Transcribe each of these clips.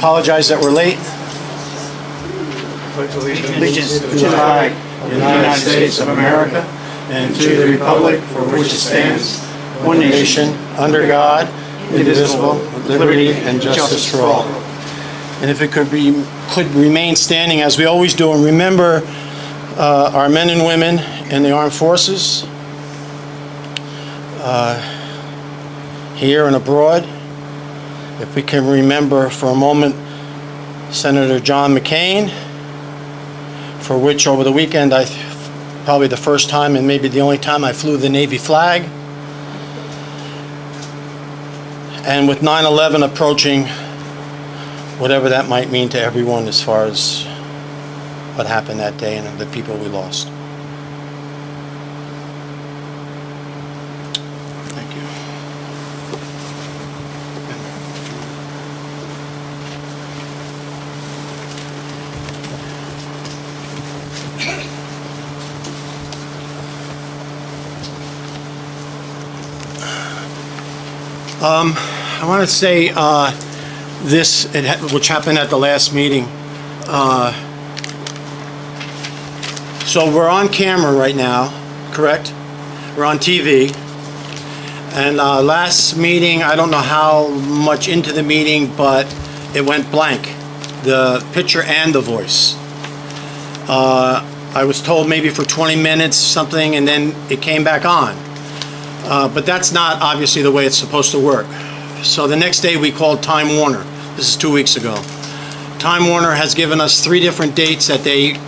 Apologize that we're late. Allegiance to the flag of the United States of America and to the republic for which it stands, one nation, under God, indivisible, with liberty and justice for all. And if it could be, could remain standing as we always do, and remember uh, our men and women in the armed forces, uh, here and abroad. If we can remember for a moment Senator John McCain, for which over the weekend I, probably the first time and maybe the only time I flew the Navy flag. And with 9/11 approaching, whatever that might mean to everyone as far as what happened that day and the people we lost. Thank you. Um, I want to say uh, this, it ha- which happened at the last meeting. Uh, So we're on camera right now, correct? We're on TV. And uh, last meeting, I don't know how much into the meeting, but it went blank, the picture and the voice. Uh, I was told maybe for 20 minutes, something, and then it came back on. Uh, But that's not obviously the way it's supposed to work. So the next day, we called Time Warner. This is two weeks ago. Time Warner has given us three different dates that they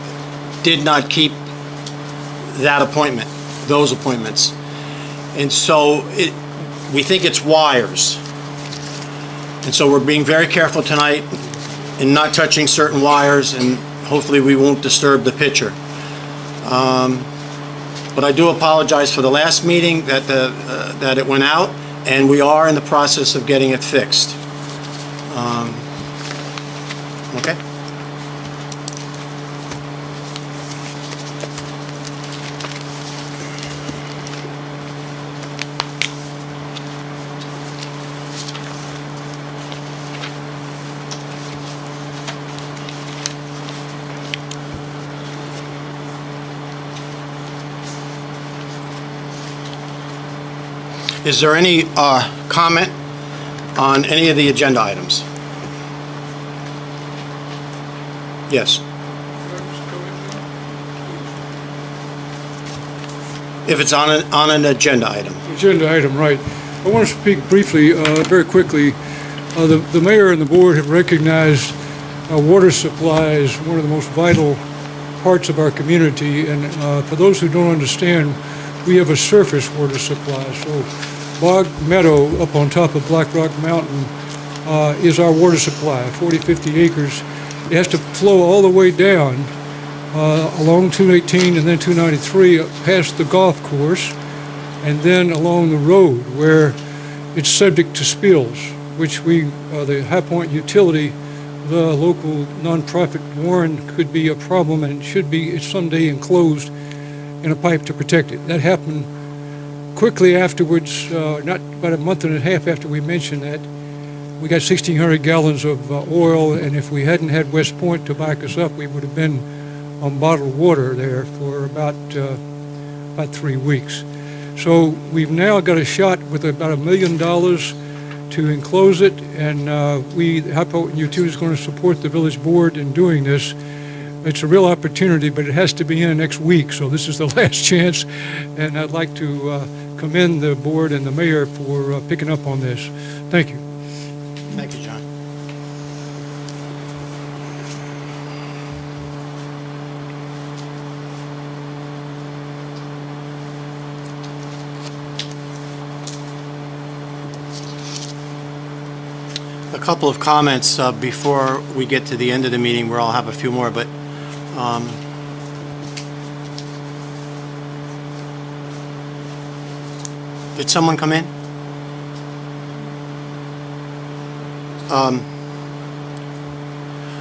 did not keep that appointment, those appointments. And so it, we think it's wires. And so we're being very careful tonight in not touching certain wires, and hopefully we won't disturb the picture. Um, But I do apologize for the last meeting that the, uh, that it went out, and we are in the process of getting it fixed. Um, Okay? Is there any uh, comment on any of the agenda items? Yes. If it's on an, on an agenda item. Agenda item, right. I want to speak briefly, uh, very quickly. Uh, The the mayor and the board have recognized uh, water supply as one of the most vital parts of our community, and uh, for those who don't understand, we have a surface water supply. So Bog Meadow up on top of Black Rock Mountain uh, is our water supply, 40, 50 acres. It has to flow all the way down uh, along 218 and then 293 past the golf course and then along the road where it's subject to spills, which we, uh, the High Point utility, the local nonprofit Warren could be a problem and should be someday enclosed in a pipe to protect it. That happened quickly afterwards, uh, not about a month and a half after we mentioned that. We got 1,600 gallons of uh, oil, and if we hadn't had West Point to back us up, we would have been on bottled water there for about uh, about three weeks. So we've now got a shot with about a million dollars to enclose it, and uh, we, High Point Utility is going to support the village board in doing this. It's a real opportunity, but it has to be in next week, so this is the last chance. And I'd like to uh, commend the board and the mayor for uh, picking up on this. Thank you. Thank you, John. A couple of comments uh, before we get to the end of the meeting, where I'll have a few more, but um, did someone come in? Um,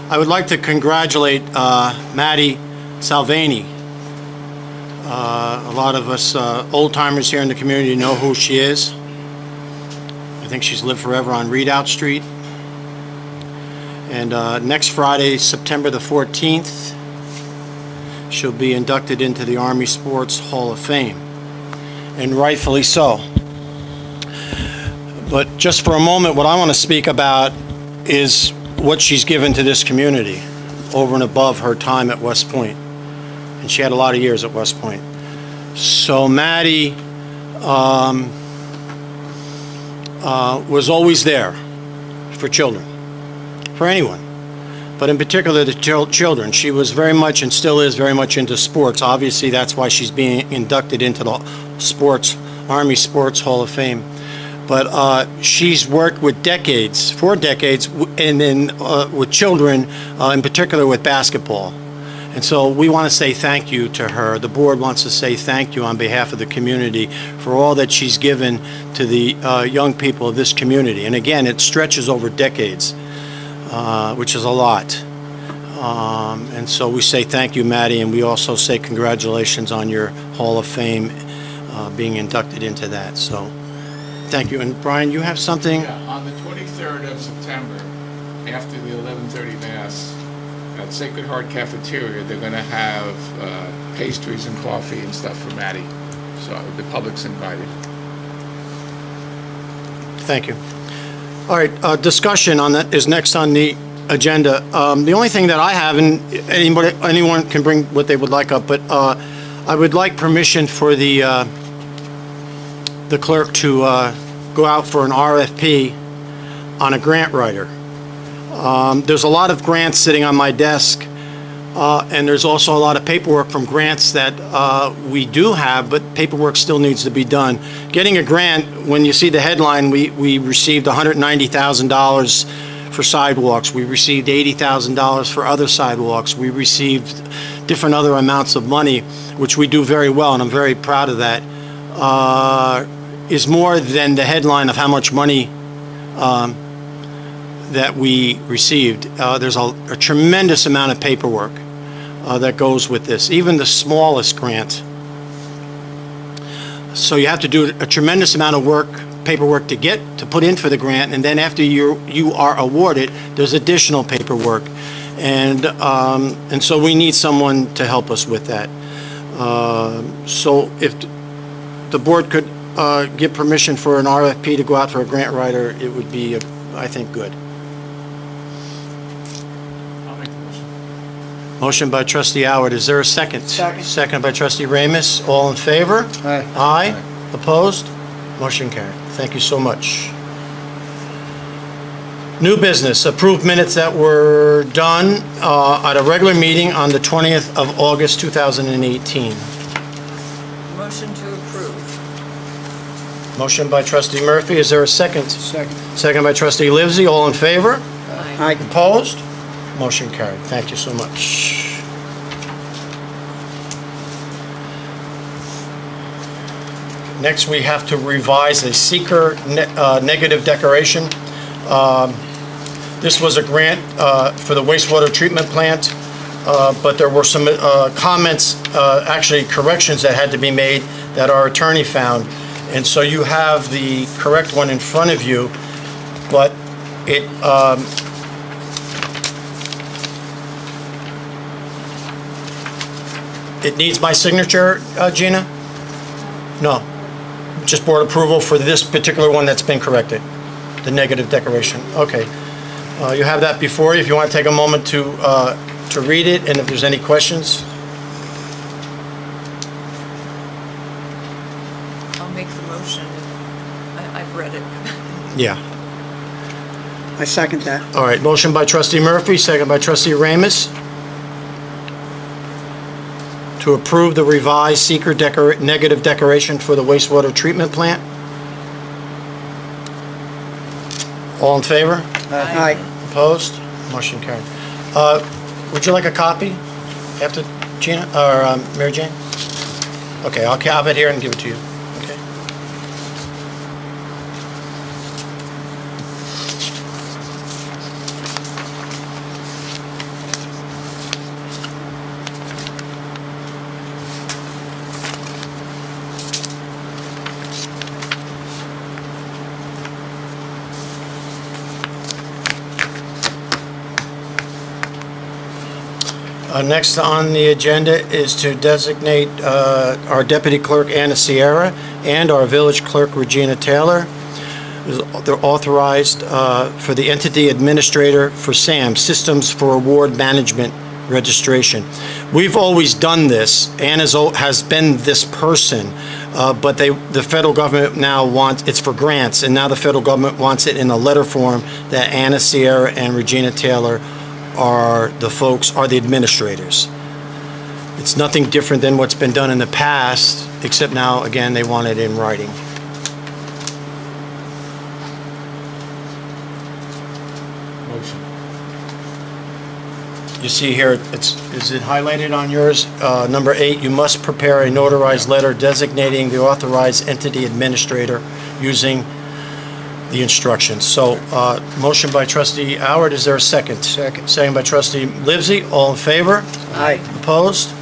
I would like to congratulate uh, Maddie Salvani. Uh, A lot of us uh, old-timers here in the community know who she is. I think she's lived forever on Readout Street. And uh, next Friday, September the 14th, she'll be inducted into the Army Sports Hall of Fame, and rightfully so. But just for a moment, what I want to speak about is what she's given to this community over and above her time at West Point. And she had a lot of years at West Point. So Maddie um, uh, was always there for children, for anyone, but in particular the chil- children. She was very much and still is very much into sports. Obviously, that's why she's being inducted into the sports Army Sports Hall of Fame. But uh, she's worked with decades, for decades, and then uh, with children, uh, in particular with basketball. And so we want to say thank you to her. The board wants to say thank you on behalf of the community for all that she's given to the uh, young people of this community. And again, it stretches over decades, uh, which is a lot. Um, And so we say thank you, Maddie, and we also say congratulations on your Hall of Fame uh, being inducted into that. So, thank you. And Brian, you have something? Yeah, on the 23rd of September, after the 11:30 Mass, at Sacred Heart Cafeteria, they're going to have uh, pastries and coffee and stuff for Maddie. So the public's invited. Thank you. All right, uh, discussion on that is next on the agenda. Um, The only thing that I have, and anybody, anyone can bring what they would like up, but uh, I would like permission for the, uh, the clerk to uh, go out for an RFP on a grant writer. Um, There's a lot of grants sitting on my desk, uh, and there's also a lot of paperwork from grants that uh, we do have, but paperwork still needs to be done. Getting a grant, when you see the headline, we, we received $190,000 for sidewalks, we received $80,000 for other sidewalks, we received different other amounts of money, which we do very well, and I'm very proud of that, uh, is more than the headline of how much money um, that we received. Uh, There's a a tremendous amount of paperwork uh, that goes with this, even the smallest grant. So you have to do a tremendous amount of work, paperwork to get, to put in for the grant, and then after you, you are awarded, there's additional paperwork. And, um, and so we need someone to help us with that. Uh, So if the board could uh, give permission for an RFP to go out for a grant writer, it would be, uh, I think, good. I'll make the motion. Motion by trustee Howard, is there a second? Second. Second by trustee Ramus, all in favor? Aye. Aye, opposed? Motion carried. Thank you so much. New business, approved minutes that were done uh, at a regular meeting on the 20th of August, 2018. Motion to approve. Motion by trustee Murphy, is there a second? Second. Second by trustee Livesey, all in favor? Aye. Opposed? Motion carried. Thank you so much. Next, we have to revise a SEQR ne- uh, negative declaration. Um, This was a grant uh, for the wastewater treatment plant, uh, but there were some uh, comments, uh, actually corrections that had to be made that our attorney found. And so you have the correct one in front of you, but it, um, It needs my signature, uh, Gina? No. Just board approval for this particular one that's been corrected, the negative declaration. Okay. Uh, You have that before you, if you want to take a moment to, uh, to read it, and if there's any questions. I'll make the motion. I- I've read it. Yeah. I second that. All right, motion by trustee Murphy, second by trustee Ramus to approve the revised SEQR decor, negative declaration for the wastewater treatment plant. All in favor? Aye. Opposed? Motion carried. Uh, Would you like a copy after Gina, or um, Mary Jane? Okay, I'll have it here and give it to you. Uh, Next on the agenda is to designate uh, our Deputy Clerk Anna Sierra and our Village Clerk Regina Taylor. They're authorized uh, for the entity administrator for SAM, Systems for Award Management Registration. We've always done this. Anna's al- has been this person, uh, but they, the federal government now wants, it's for grants, and now the federal government wants it in a letter form that Anna Sierra and Regina Taylor are the folks, are the administrators. It's nothing different than what's been done in the past, except now, again, they want it in writing. Motion. You see here, it's, is it highlighted on yours? Uh, Number eight, you must prepare a notarized letter designating the authorized entity administrator using the instructions. So, uh, motion by trustee Howard, is there a second? Second. Second by trustee Livesey, all in favor? Aye. Opposed?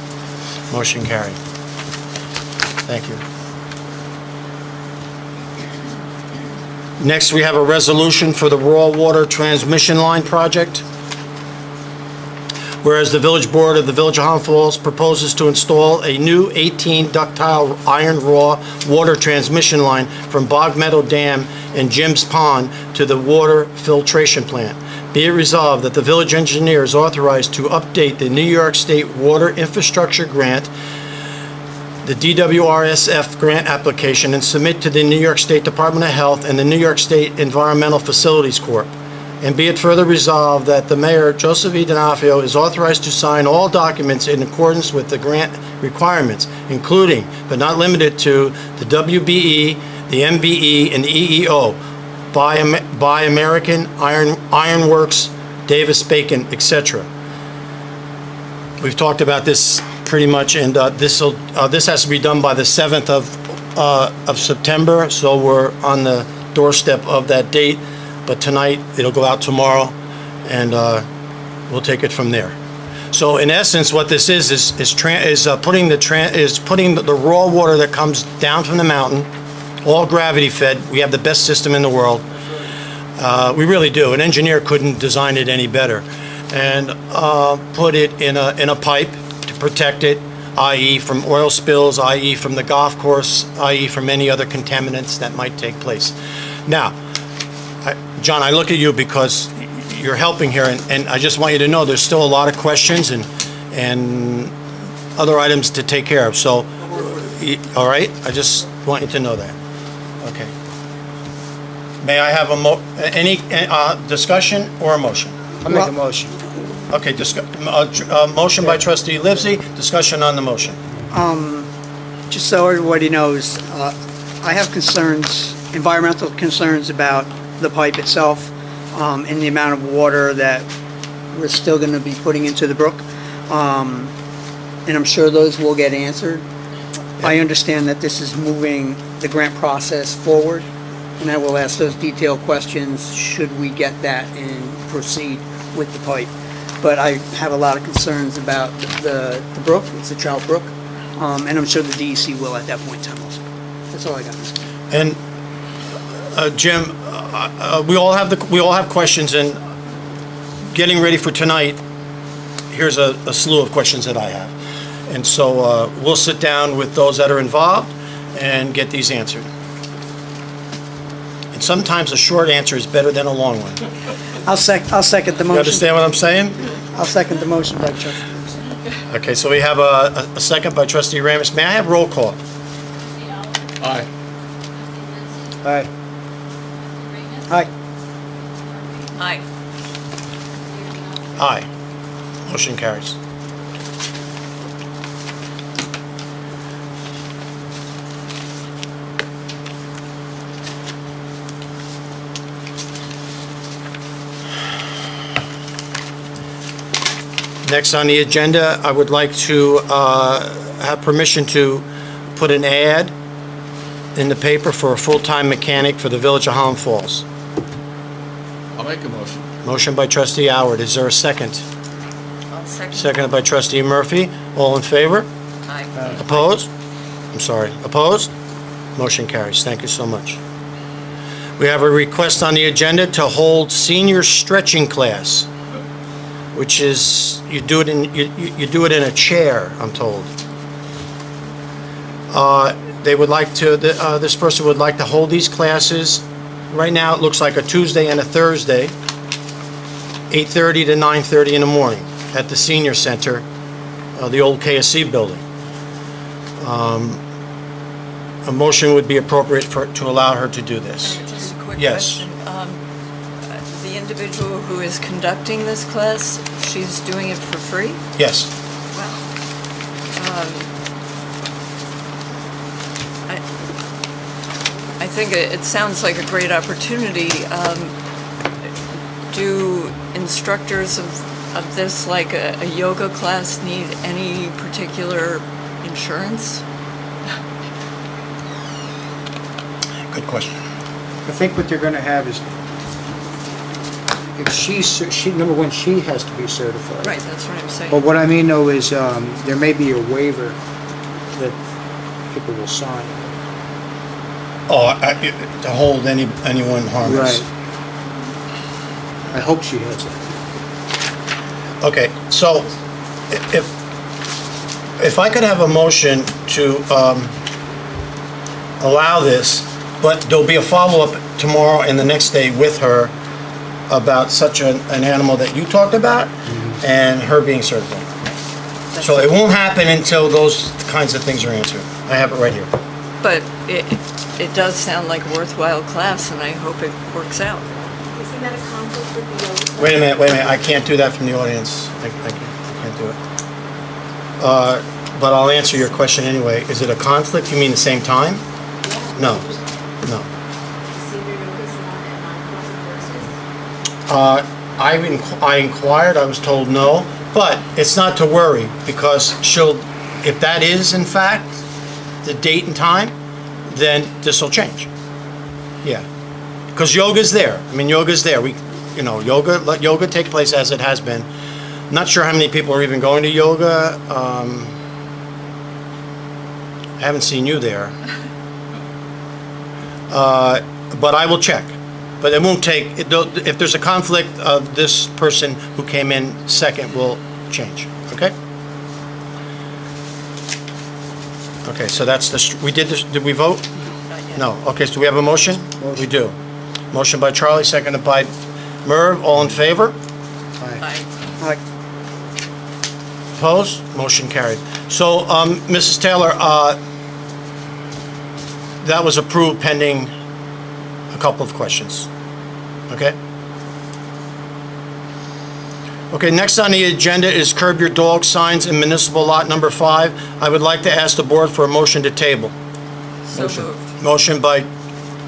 Motion carried. Thank you. Next, we have a resolution for the raw water transmission line project. Whereas the Village Board of the Village of Highland Falls proposes to install a new 18 ductile iron raw water transmission line from Bog Meadow Dam and Jim's Pond to the water filtration plant. Be it resolved that the village engineer is authorized to update the New York State Water Infrastructure Grant, the DWRSF grant application, and submit to the New York State Department of Health and the New York State Environmental Facilities Corp. And be it further resolved that the mayor, Joseph E. D'Onofrio, is authorized to sign all documents in accordance with the grant requirements, including, but not limited to, the WBE, the MBE, and the EEO by, Buy American Iron, Iron Works, Davis Bacon, etc. We've talked about this pretty much, and uh, this'll, uh, this has to be done by the 7th of, uh, of September, so we're on the doorstep of that date. But tonight, it'll go out tomorrow, and uh, we'll take it from there. So in essence, what this is, is, is is uh, putting the is putting the- the raw water that comes down from the mountain, all gravity fed. We have the best system in the world. Uh, we really do. An engineer couldn't design it any better. And uh, put it in a, in a pipe to protect it, i.e. from oil spills, i.e. from the golf course, i.e. from any other contaminants that might take place. Now, John, I look at you because you're helping here, and, and I just want you to know, there's still a lot of questions and, and other items to take care of, so, all right? I just want you to know that. Okay. May I have a mo, any, uh, discussion or a motion? I'll make a motion. Okay, discuss, uh, uh, motion by trustee Livesey, discussion on the motion. Um, Just so everybody knows, uh, I have concerns, environmental concerns about the pipe itself um, and the amount of water that we're still going to be putting into the brook. Um, And I'm sure those will get answered. I understand that this is moving the grant process forward, and I will ask those detailed questions should we get that and proceed with the pipe. But I have a lot of concerns about the, the brook, it's a trout brook, um, and I'm sure the DEC will at that point in time also. That's all I got, And, uh, Jim, uh, uh, we all have the, we all have questions, and getting ready for tonight, here's a a slew of questions that I have. And so uh, we'll sit down with those that are involved and get these answered. And sometimes a short answer is better than a long one. I'll sec, I'll second the You motion. understand what I'm saying? I'll second the motion by trustee. Okay, so we have a a- a second by trustee Ramus. May I have roll call? Aye. Aye. Aye. Aye. Aye. Motion carries. Next on the agenda, I would like to uh, have permission to put an ad in the paper for a full-time mechanic for the Village of Highland Falls. I'll make a motion. Motion by trustee Howard. Is there a second? I'll second. Seconded by trustee Murphy. All in favor? Aye. Opposed? I'm sorry, opposed? Motion carries. Thank you so much. We have a request on the agenda to hold senior stretching class. which is, you do it in, you, you you do it in a chair, I'm told. Uh, They would like to, th- uh, this person would like to hold these classes. Right now, it looks like a Tuesday and a Thursday, 8:30 to 9:30 in the morning at the senior center, uh, the old KSC building. Um, A motion would be appropriate for, to allow her to do this. Just a quick Yes. question. Um, The individual who is conducting this class, she's doing it for free? Yes. Wow. Um, I I think it it sounds like a great opportunity. Um, Do instructors of of this, like a a yoga class, need any particular insurance? Good question. I think what they're gonna have is, if she's, she, number one, she has to be certified. Right, that's what I'm saying. But what I mean though is, um, there may be a waiver that people will sign. Oh, I- I- to hold any, anyone harmless. Right. I hope she has it. Okay, so i- if, if I could have a motion to um, allow this, but there'll be a follow-up tomorrow and the next day with her about such an, an animal that you talked about and her being certified. So it won't happen until those kinds of things are answered. I have it right here. But it, it does sound like a worthwhile class, and I hope it works out. Isn't that a conflict with the? Wait a minute, wait a minute, I can't do that from the audience. I, I I can't do it. Uh, But I'll answer your question anyway. Is it a conflict? You mean the same time? No, no. Uh, I inqu- I inquired, I was told no, but it's not to worry, because she'll, if that is in fact the date and time, then this will change. Yeah. Because yoga's there. I mean, yoga's there. We, you know, yoga, let yoga take place as it has been. Not sure how many people are even going to yoga. Um, I haven't seen you there. Uh, But I will check. But it won't take, it if there's a conflict of this person who came in second will change, okay? Okay, so that's the, str- we did this, did we vote? No, okay, so do we have a motion? We do. Motion by Charlie, seconded by Merv, all in favor? I- Like, Opposed? Motion carried. So, um, Mrs. Taylor, uh, that was approved pending a couple of questions. Okay? Okay, next on the agenda is curb your dog signs in municipal lot number five. I would like to ask the board for a motion to table. So moved. Motion by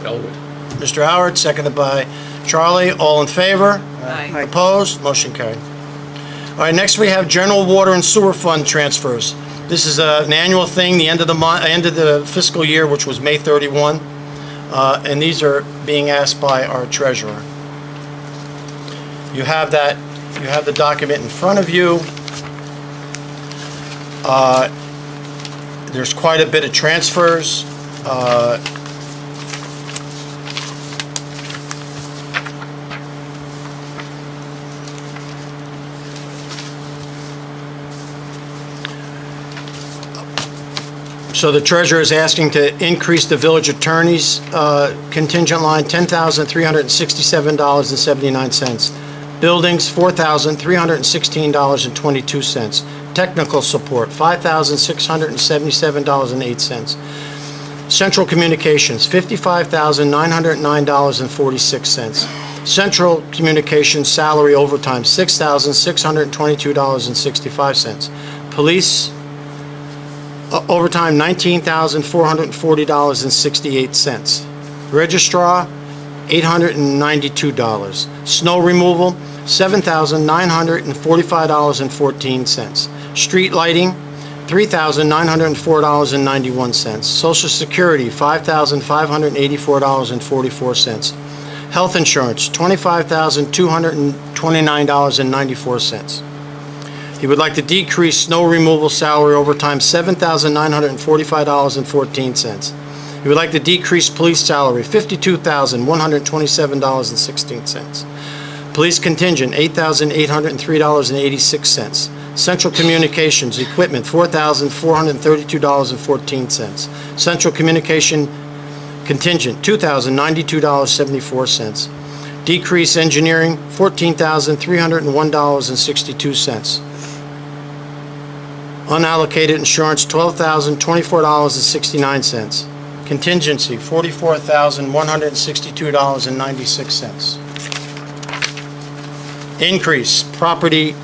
Elwood. Mr. Howard, seconded by Charlie. All in favor? Aye. Aye. Opposed? Motion carried. All right, next we have general water and sewer fund transfers. This is uh, an annual thing, the end of the month, end of the fiscal year, which was May 31. Uh, And these are being asked by our treasurer. You have that, you have the document in front of you. Uh, There's quite a bit of transfers. Uh, So the treasurer is asking to increase the village attorney's uh, contingent line, $10,367.79. Buildings, $4,316.22. Technical support, $5,677.08. Central Communications, $55,909.46. Central Communications salary overtime, $6,622.65. Police, O- Overtime, $19,440.68. Registrar, $892. Snow removal, $7,945.14. Street lighting, $3,904.91. Social Security, $5,584.44. Health insurance, $25,229.94. He would like to decrease snow removal salary overtime $7,945.14. He would like to decrease police salary $52,127.16. Police contingent, $8,803.86. Central Communications Equipment, $4,432.14. Central Communication contingent, $2,092.74. Decrease engineering, $14,301.62. Unallocated insurance, $12,024.69. Contingency, $44,162.96. Increase, property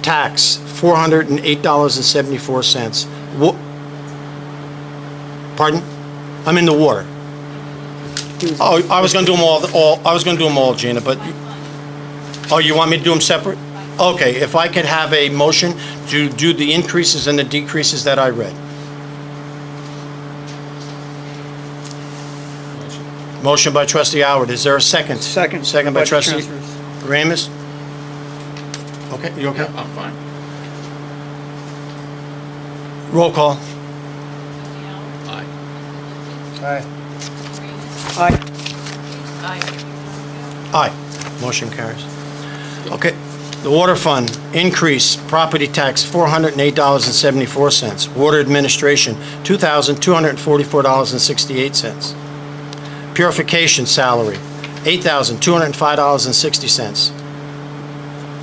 tax, $408.74. Wa- Pardon? I'm in the water. Oh, I was gonna do them all, all, I was gonna do them all, Gina, but, oh, you want me to do them separate? Okay, if I could have a motion to do the increases and the decreases that I read. Motion by trustee Howard, is there a second? Second. Second by Budget trustee. Ramus? Okay, you okay? Yeah, I'm fine. Roll call. Aye. Aye. Aye. Aye. Aye. Motion carries. Okay, the water fund, increase, property tax, $408.74. Water administration, $2,244.68. Purification salary, $8,205.60.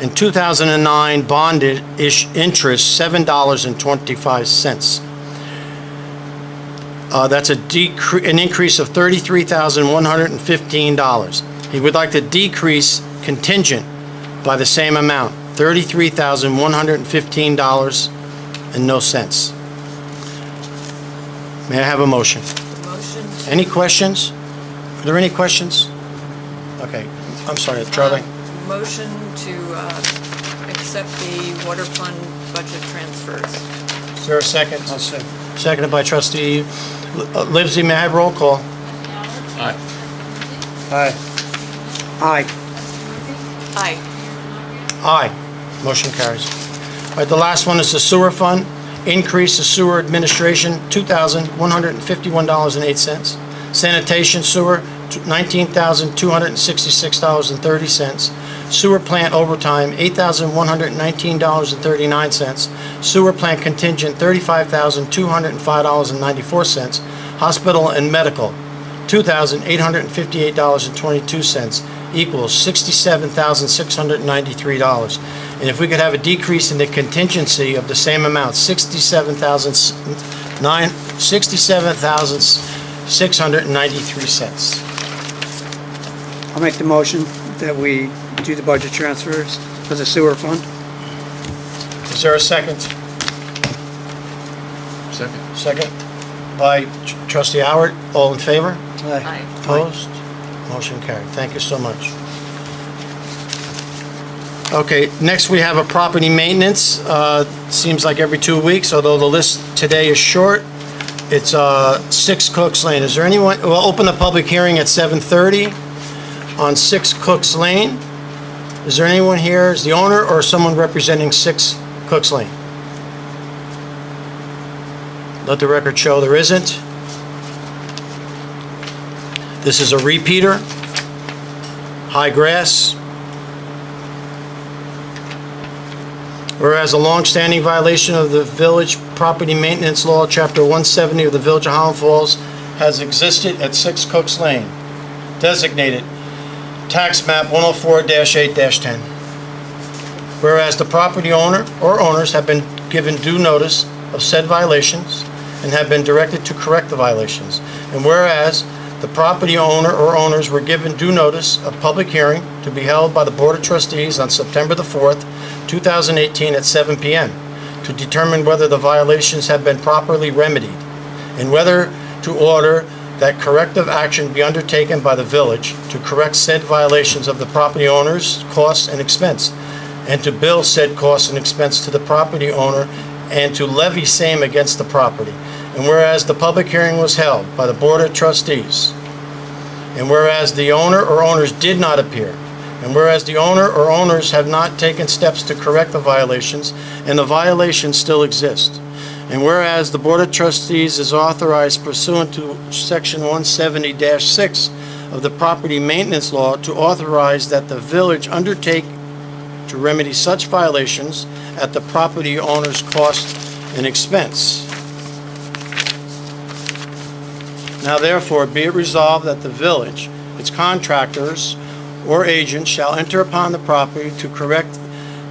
In 2009, bond interest $7.25. Uh, that's an increase of $33,115. He would like to decrease contingent by the same amount, $33,115 and no cents. May I have a motion? motion. Any questions? Are there any questions? Okay. I'm sorry, Charlie. Motion to uh, accept the water fund budget transfers. Is there a second? I'll say. Seconded by trustee uh, Livesey, may I have roll call? Aye. Aye. Aye. Aye. Aye. Motion carries. All right, the last one is the sewer fund. Increase the sewer administration, $2,151.08. Sanitation sewer, $19,266.30. Sewer plant overtime, $8,119.39. Sewer plant contingent, $35,205.94. Hospital and medical, $2,858.22 equals $67,693. And if we could have a decrease in the contingency of the same amount, $67,000 nine- $67,693. I'll make the motion that we do the budget transfers for the sewer fund. Is there a second? Second. Second by tr- trustee Howard. All in favor? Aye. Opposed? Motion carried. Thank you so much. Okay, next we have a property maintenance. Uh, Seems like every two weeks, although the list today is short. It's uh, 6 Cooks Lane. Is there anyone, we'll open the public hearing at 7:30 on 6 Cooks Lane. Is there anyone here, is the owner or someone representing 6 Cooks Lane? Let the record show there isn't. This is a repeater, high grass. Whereas a long-standing violation of the Village Property Maintenance Law, Chapter 170 of the Village of Highland Falls has existed at 6 Cooks Lane, designated tax map 104-8-10. Whereas the property owner or owners have been given due notice of said violations and have been directed to correct the violations. And whereas the property owner or owners were given due notice of public hearing to be held by the Board of Trustees on September the 4th, 2018 at 7 PM to determine whether the violations have been properly remedied and whether to order that corrective action be undertaken by the village to correct said violations of the property owner's costs and expense, and to bill said costs and expense to the property owner and to levy same against the property. And whereas the public hearing was held by the Board of Trustees, and whereas the owner or owners did not appear, and whereas the owner or owners have not taken steps to correct the violations, and the violations still exist, and whereas the Board of Trustees is authorized pursuant to Section 170-6 of the Property Maintenance Law to authorize that the village undertake to remedy such violations at the property owner's cost and expense. Now therefore, be it resolved that the village, its contractors, or agents shall enter upon the property to correct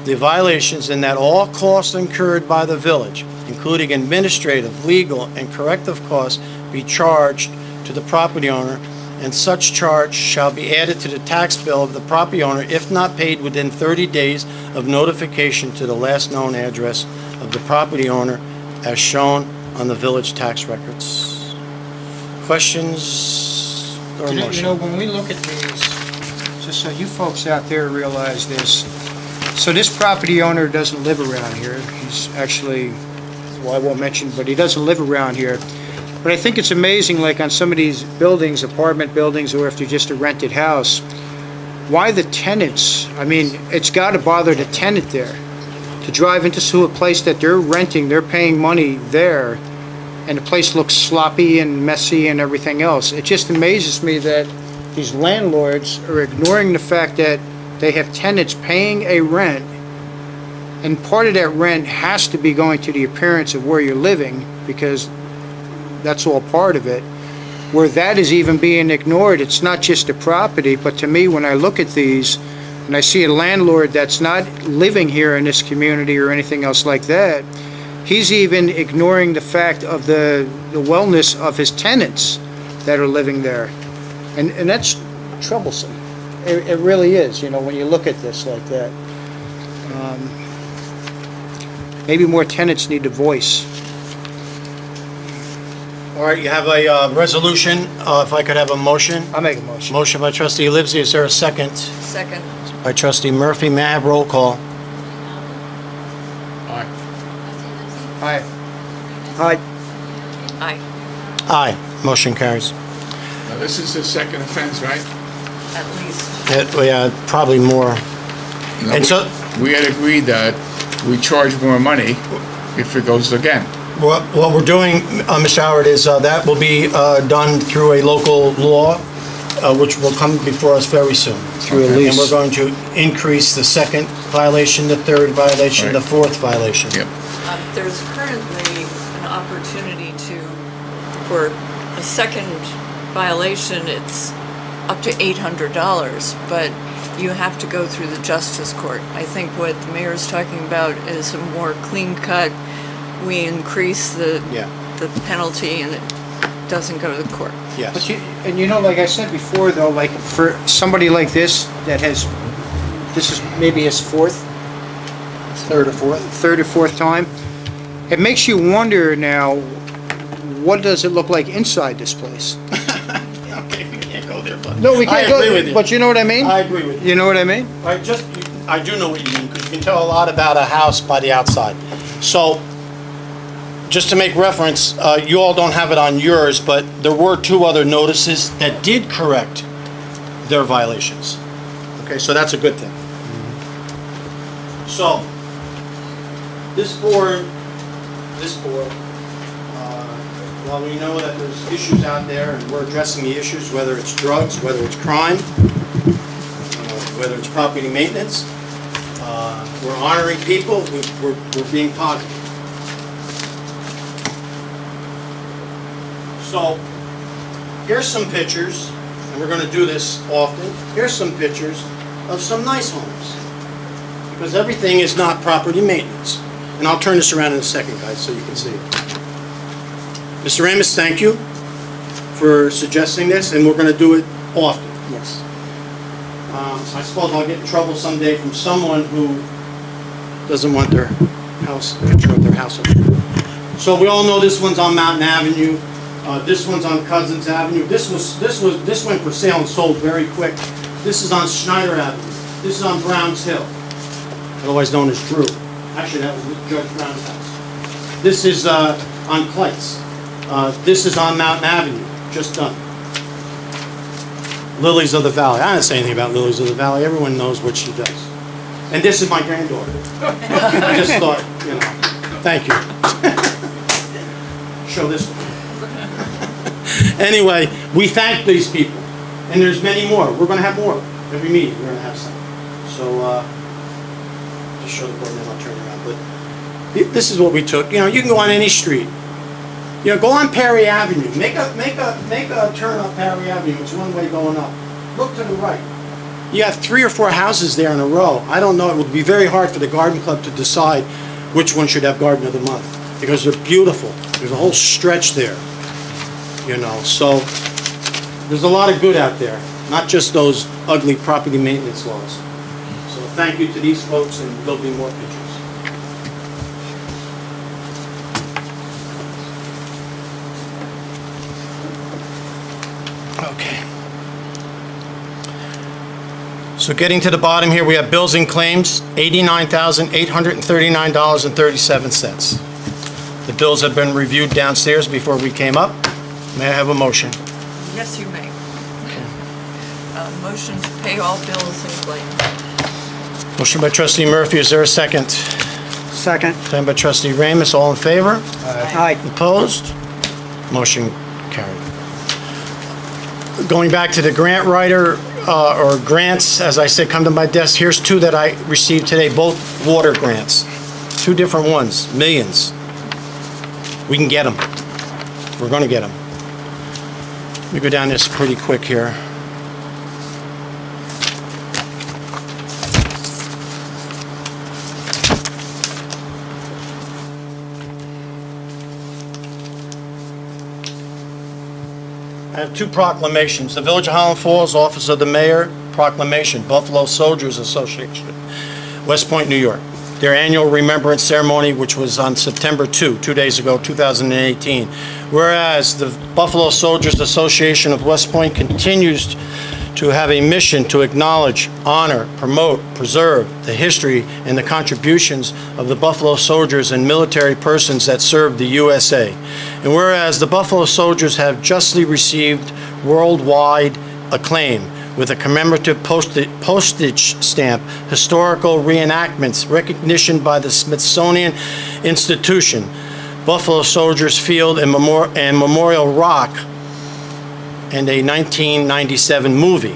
the violations and that all costs incurred by the village, including administrative, legal, and corrective costs, be charged to the property owner, and such charge shall be added to the tax bill of the property owner if not paid within 30 days of notification to the last known address of the property owner as shown on the village tax records. Questions or You know- You know, when we look at these, just so you folks out there realize this, so this property owner doesn't live around here. He's actually, well, I won't mention, but he doesn't live around here. But I think it's amazing, like on some of these buildings, apartment buildings, or if they're just a rented house, why the tenants, I mean, it's gotta bother the tenant there to drive into a place that they're renting, they're paying money there, and the place looks sloppy and messy and everything else. It just amazes me that these landlords are ignoring the fact that they have tenants paying a rent, and part of that rent has to be going to the appearance of where you're living, because that's all part of it. Where that is even being ignored, it's not just the property, but to me, when I look at these, and I see a landlord that's not living here in this community or anything else like that, he's even ignoring the fact of the, the wellness of his tenants that are living there. And, and that's troublesome. It, it really is, you know, when you look at this like that. Um, Maybe more tenants need a voice. All right, you have a uh, resolution, Uh, if I could have a motion. I'll make a motion. Motion by trustee Livesey, is there a second? Second, By trustee Murphy, may I have roll call? Aye. Aye. Aye. aye, Aye, motion carries. Now, this is the second offense, right? at least. It- Yeah, probably more. Now, And we- so- We had agreed that we charge more money if it goes again. What what we're doing, uh, Mr. Howard, is uh, that will be uh, done through a local law, uh, which will come before us very soon. Through a lease. And we're going to increase the second violation, the third violation, the fourth violation. Yep. Um, There's currently an opportunity to, for a second violation, it's up to $800, but you have to go through the justice court. I think what the mayor is talking about is a more clean cut, we increase the, Yeah. the penalty and it doesn't go to the court. Yes. But you, and you know, like I said before, though, like for somebody like this that has, this is maybe his fourth, Third or fourth? third or fourth time, it makes you wonder now, what does it look like inside this place? Okay, we can't go there, but. No, we can't go, agree with you. but you know what I mean? I agree with you. You know what I mean? I just, I do know what you mean, because you can tell a lot about a house by the outside. So, just to make reference, uh, you all don't have it on yours, but there were two other notices that did correct their violations. Okay, so that's a good thing. So, this board, this board, while we know that there's issues out there, and we're addressing the issues, whether it's drugs, whether it's crime, uh, whether it's property maintenance. Uh, We're honoring people, we- we're we're being positive. So, here's some pictures, and we're gonna do this often. Here's some pictures of some nice homes. Because everything is not property maintenance. And I'll turn this around in a second, guys, so you can see it. Mr. Amos, thank you for suggesting this, and we're gonna do it often. Yes. Um, I suppose I'll get in trouble someday from someone who doesn't want their house, picture of their house. up. So we all know this one's on Mountain Avenue, uh, this one's on Cousins Avenue. This was, this was, this went for sale and sold very quick. This is on Schneider Avenue. This is on Browns Hill, otherwise known as Drew. Actually, that was Judge Brown's house. This is uh, on Kleitz. Uh, This is on Mountain Avenue, just done. Lilies of the Valley. I didn't say anything about Lilies of the Valley. Everyone knows what she does. And this is my granddaughter. I just thought, you know, thank you. Show this one. Anyway, we thank these people, and there's many more. We're gonna have more. Every meeting, we're gonna have some. So, uh, just show the board, and then I'll turn around, but this is what we took. You know, you can go on any street. You know, go on Perry Avenue. Make a, make a, make a turn up Perry Avenue. It's one way going up. Look to the right. You have three or four houses there in a row. I don't know, it would be very hard for the garden club to decide which one should have garden of the month, because they're beautiful. There's a whole stretch there, you know, so there's a lot of good out there, not just those ugly property maintenance laws. So thank you to these folks, and there'll be more pictures. Okay. So getting to the bottom here, we have bills and claims, $89,839.37. The bills have been reviewed downstairs before we came up. May I have a motion? Yes, you may. Uh, Motion to pay all bills and claims. Motion by trustee Murphy, is there a second? Second. Second by trustee Ramus, all in favor? Aye. Opposed? Motion carried. Going back to the grant writer, uh, or grants, as I said, come to my desk, here's two that I received today, both water grants. Two different ones, millions. We can get them. We're gonna get them. Let me go down this pretty quick here. Two proclamations. The Village of Highland Falls, Office of the Mayor, proclamation, Buffalo Soldiers Association, West Point, New York. Their annual remembrance ceremony, which was on September 2, two days ago, 2018. Whereas the Buffalo Soldiers Association of West Point continues to have a mission to acknowledge, honor, promote, preserve the history and the contributions of the Buffalo soldiers and military persons that served the USA. And whereas the Buffalo soldiers have justly received worldwide acclaim with a commemorative postage stamp, historical reenactments, recognition by the Smithsonian Institution, Buffalo Soldiers Field and Memorial Rock, and a 1997 movie.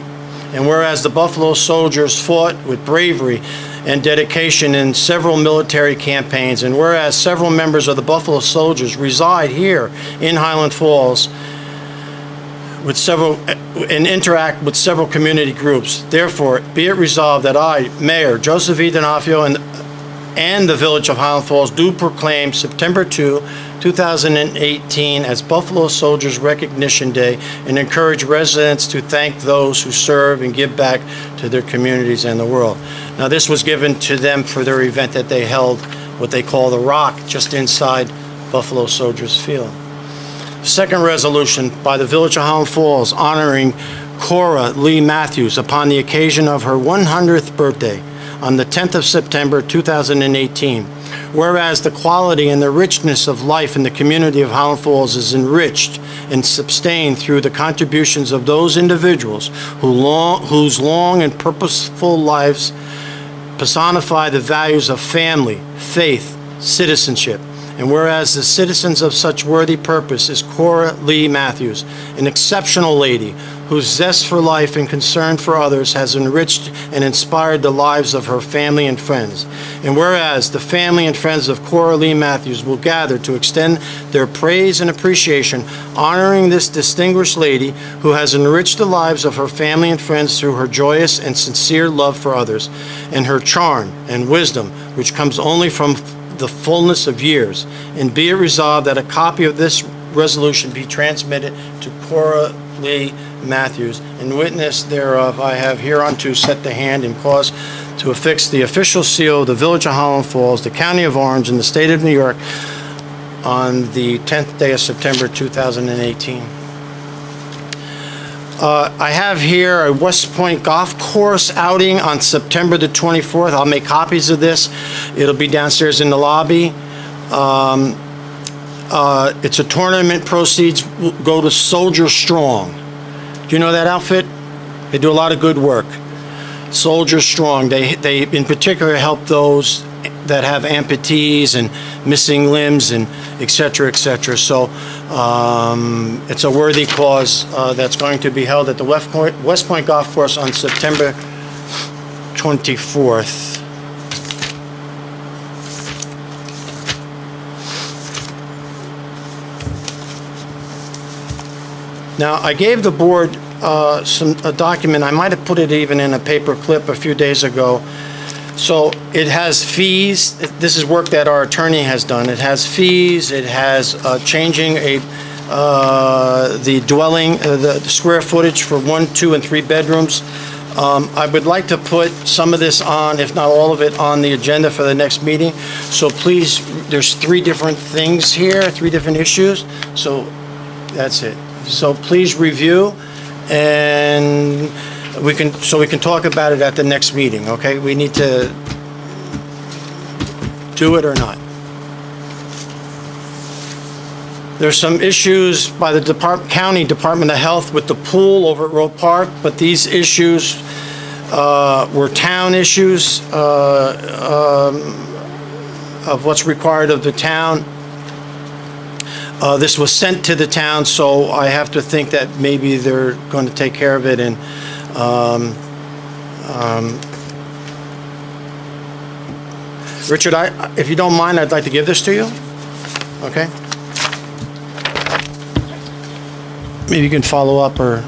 And whereas the Buffalo Soldiers fought with bravery and dedication in several military campaigns, and whereas several members of the Buffalo Soldiers reside here in Highland Falls with several, and interact with several community groups, therefore, be it resolved that I, Mayor Joseph E. D'Onofrio, and and the Village of Highland Falls do proclaim September 2, 2018 as Buffalo Soldiers Recognition Day and encourage residents to thank those who serve and give back to their communities and the world. Now, this was given to them for their event that they held, what they call the Rock, just inside Buffalo Soldiers Field. Second resolution by the Village of Highland Falls honoring Cora Lee Matthews upon the occasion of her 100th birthday on the 10th of September 2018. Whereas the quality and the richness of life in the community of Highland Falls is enriched and sustained through the contributions of those individuals who long, whose long and purposeful lives personify the values of family, faith, citizenship. And whereas the citizens of such worthy purpose is Cora Lee Matthews, an exceptional lady whose zest for life and concern for others has enriched and inspired the lives of her family and friends. And whereas the family and friends of Cora Lee Matthews will gather to extend their praise and appreciation, honoring this distinguished lady who has enriched the lives of her family and friends through her joyous and sincere love for others, and her charm and wisdom, which comes only from the fullness of years. And be it resolved that a copy of this resolution be transmitted to Cora Lee Matthews. In witness thereof, I have hereunto set the hand and cause to affix the official seal of the Village of Highland Falls, the County of Orange, and the State of New York on the 10th day of September 2018. Uh, I have here a West Point Golf Course outing on September the 24th. I'll make copies of this. It'll be downstairs in the lobby. Um, uh, it's a tournament, proceeds go to Soldier Strong. Do you know that outfit? They do a lot of good work. Soldier Strong, they, they in particular help those that have amputees and missing limbs and et cetera, et cetera. So um, it's a worthy cause uh, that's going to be held at the West Point, West Point Golf Course on September 24th. Now, I gave the board uh, some, a document, I might have put it even in a paper clip a few days ago. So it has fees, this is work that our attorney has done. It has fees, it has uh, changing a, uh, the dwelling, uh, the the square footage for one, two, and three bedrooms. Um, I would like to put some of this on, if not all of it, on the agenda for the next meeting. So please, there's three different things here, three different issues, so that's it. So please review, and we can, so we can talk about it at the next meeting, okay? We need to do it or not. There's some issues by the Depart, County Department of Health with the pool over at Roe Park, but these issues uh, were town issues uh, um, of what's required of the town. Uh, This was sent to the town, so I have to think that maybe they're going to take care of it and um, um, Richard, I, if you don't mind, I'd like to give this to you, okay? Maybe you can follow up, or,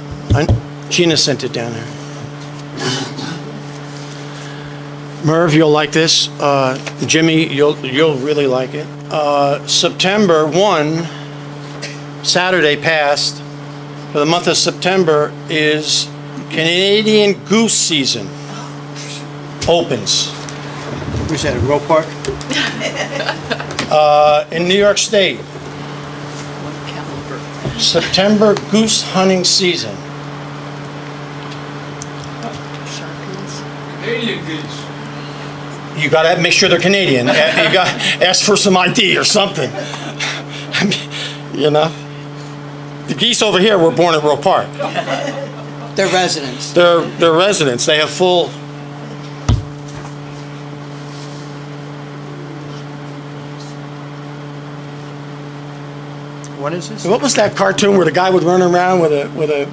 Gina sent it down there. Merv, you'll like this. Uh, Jimmy, you'll, you'll really like it. Uh, September 1, Saturday past, for the month of September is Canadian goose season opens Where's that, at Roe Park? uh, in New York State. September goose hunting season. Canadian geese. You gotta make sure they're Canadian. Uh, You got, to ask for some ID or something. I mean, You know? The geese over here were born at Roe Park. They're residents. They're, they're residents. They have full, What is this? what was that cartoon where the guy would run around with a, with a,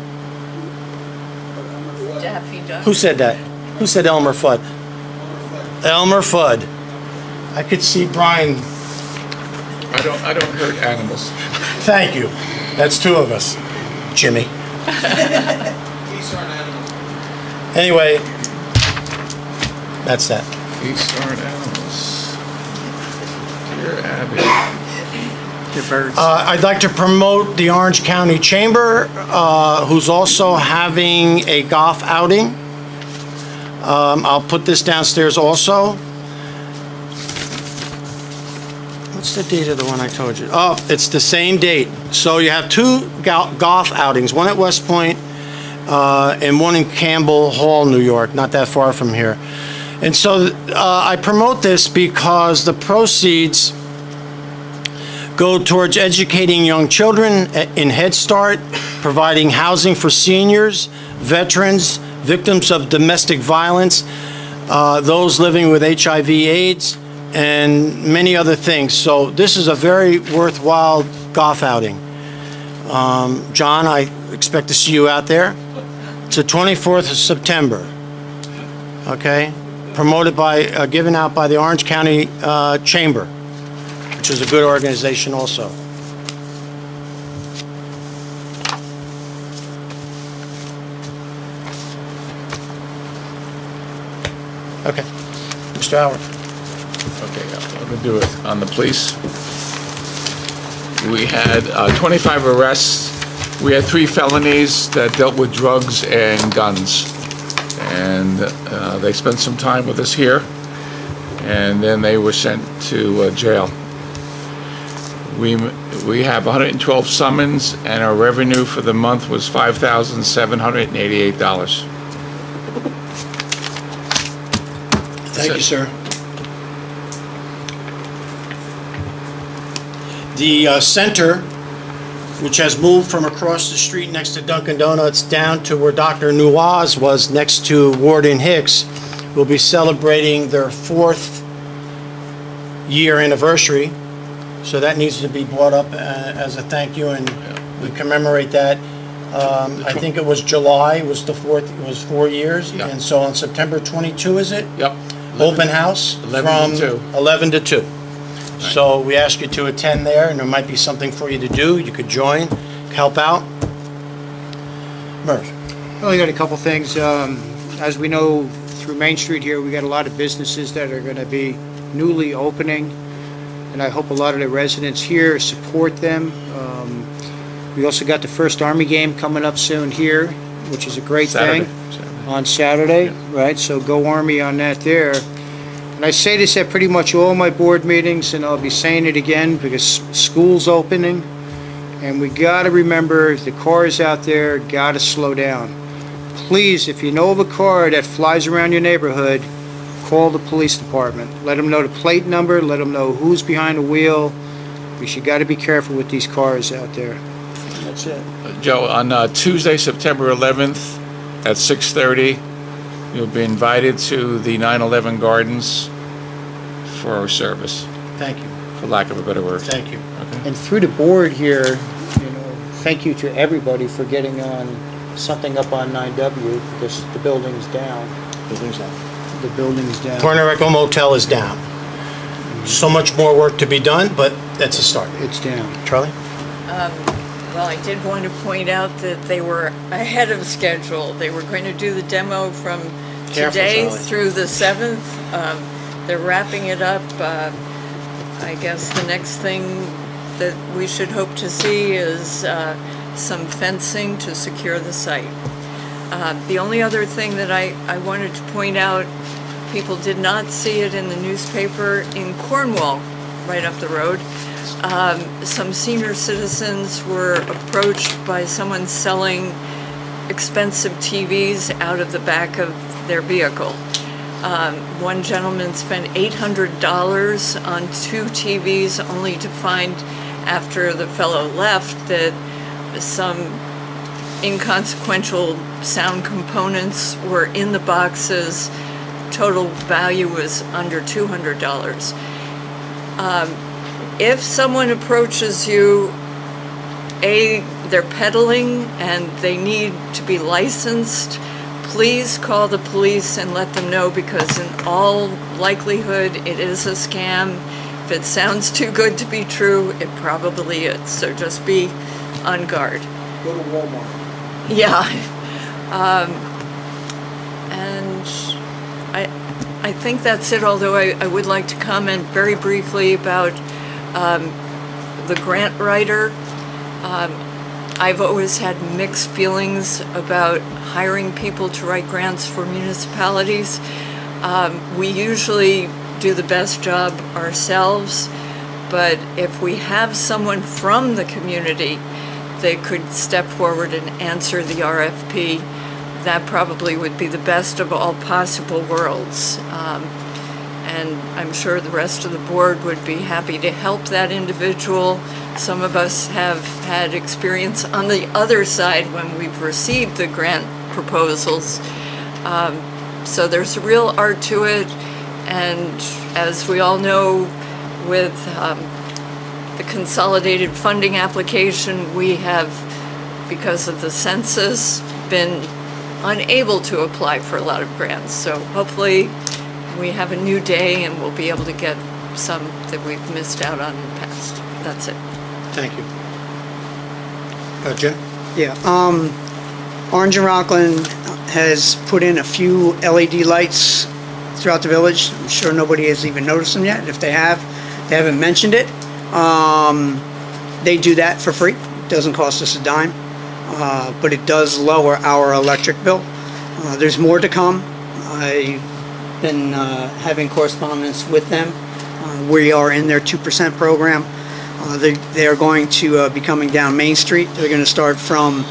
Daffy Duck. who said that? Who said Elmer Fudd? Elmer Fudd. I could see Brian, I don't, I don't hurt animals. thank you. That's two of us, Jimmy. Anyway, that's that. These aren't animals. Dear Abby. They're birds. Uh, I'd like to promote the Orange County Chamber, uh, who's also having a golf outing. Um, I'll put this downstairs also. What's the date of the one I told you? Oh, it's the same date. So you have two golf outings, one at West Point uh, and one in Campbell Hall, New York, not that far from here. And so uh, I promote this because the proceeds go towards educating young children in Head Start, providing housing for seniors, veterans, victims of domestic violence, uh, those living with HIV/AIDS, and many other things. So this is a very worthwhile golf outing. Um, John, I expect to see you out there. It's the 24th of September. Okay? Promoted by, uh, given out by the Orange County uh, Chamber which is a good organization also. Okay. Mr. Howard. Okay, I'm gonna do it on the police. We had uh, 25 arrests. We had three felonies that dealt with drugs and guns. And uh, they spent some time with us here, and then they were sent to uh, jail. We, we have 112 summons, and our revenue for the month was $5,788. Thank you, sir. The uh, center, which has moved from across the street next to Dunkin' Donuts down to where Dr. Nuaz was next to Warden Hicks, will be celebrating their fourth year anniversary. So that needs to be brought up uh, as a thank you, and we commemorate that. Um, I think it was July was the fourth, it was four years. Yeah. And so on September 22, is it? Yep. Open house 11 to from 2. 11 to 2. So we ask you to attend there, and there might be something for you to do. You could join, help out. Murph? Only got a couple things. Um, As we know, through Main Street here, we got a lot of businesses that are going to be newly opening, and I hope a lot of the residents here support them. Um, We also got the first Army game coming up soon here, which is a great Saturday. thing. Saturday. On Saturday, right? So go Army on that there. And I say this at pretty much all my board meetings, and I'll be saying it again because school's opening. And we gotta remember, the cars out there gotta slow down. Please, if you know of a car that flies around your neighborhood, call the police department. Let them know the plate number, let them know who's behind the wheel. Because you gotta be careful with these cars out there. That's it. Joe, on uh, Tuesday, September 11th at 6:30, you'll be invited to the 9/11 Gardens for our service, Thank you, for lack of a better word. thank you. And through the board here, you know, thank you to everybody for getting on something up on 9W because the building's down. Building's down. The building's down. Corner Echo Motel is down. So much more work to be done, but that's a start. It's down. Charlie? Um, Well, I did want to point out that they were ahead of schedule. They were going to do the demo from Careful, today Sally. through the 7th. Um, They're wrapping it up. Uh, I guess the next thing that we should hope to see is uh, some fencing to secure the site. Uh, The only other thing that I, I wanted to point out, people did not see it in the newspaper in Cornwall, right up the road. Um, Some senior citizens were approached by someone selling expensive TVs out of the back of their vehicle. Um, One gentleman spent $800 on two TVs only to find after the fellow left that some inconsequential sound components were in the boxes. Total value was under $200. Um, If someone approaches you, A, they're peddling and they need to be licensed, please call the police and let them know because in all likelihood, it is a scam. If it sounds too good to be true, it probably is. So just be on guard. Go to Walmart. Yeah. Um, and I, I think that's it, although I, I would like to comment very briefly about, um, the grant writer. Um, I've always had mixed feelings about hiring people to write grants for municipalities. Um, we usually do the best job ourselves, but if we have someone from the community that could step forward and answer the RFP, that probably would be the best of all possible worlds. Um, And I'm sure the rest of the board would be happy to help that individual. Some of us have had experience on the other side when we've received the grant proposals. Um, So there's a real art to it, and as we all know, with um, the consolidated funding application, we have, because of the census, been unable to apply for a lot of grants. So hopefully, we have a new day and we'll be able to get some that we've missed out on in the past. That's it. Thank you. Uh, Jim? Yeah, um, Orange and Rockland has put in a few LED lights throughout the village. I'm sure nobody has even noticed them yet. If they have, they haven't mentioned it. Um, they do that for free. It Doesn't cost us a dime. Uh, but it does lower our electric bill. Uh, there's more to come. I've been, uh, having correspondence with them. Uh, we are in their 2% program. Uh, They they are going to uh, be coming down Main Street. They're going to start from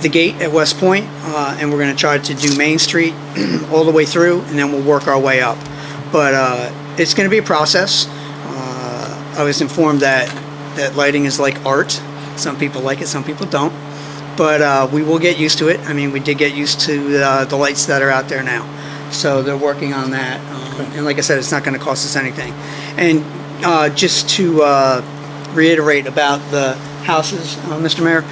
the gate at West Point, uh, and we're going to try to do Main Street all the way through, and then we'll work our way up. But uh, it's going to be a process. I was informed that that lighting is like art. Some people like it, some people don't. But we will get used to it. I mean, we did get used to the lights that are out there now. So they're working on that. Um, and like I said, it's not going to cost us anything. And uh, just to uh, reiterate about the houses, uh, Mr. Mayor,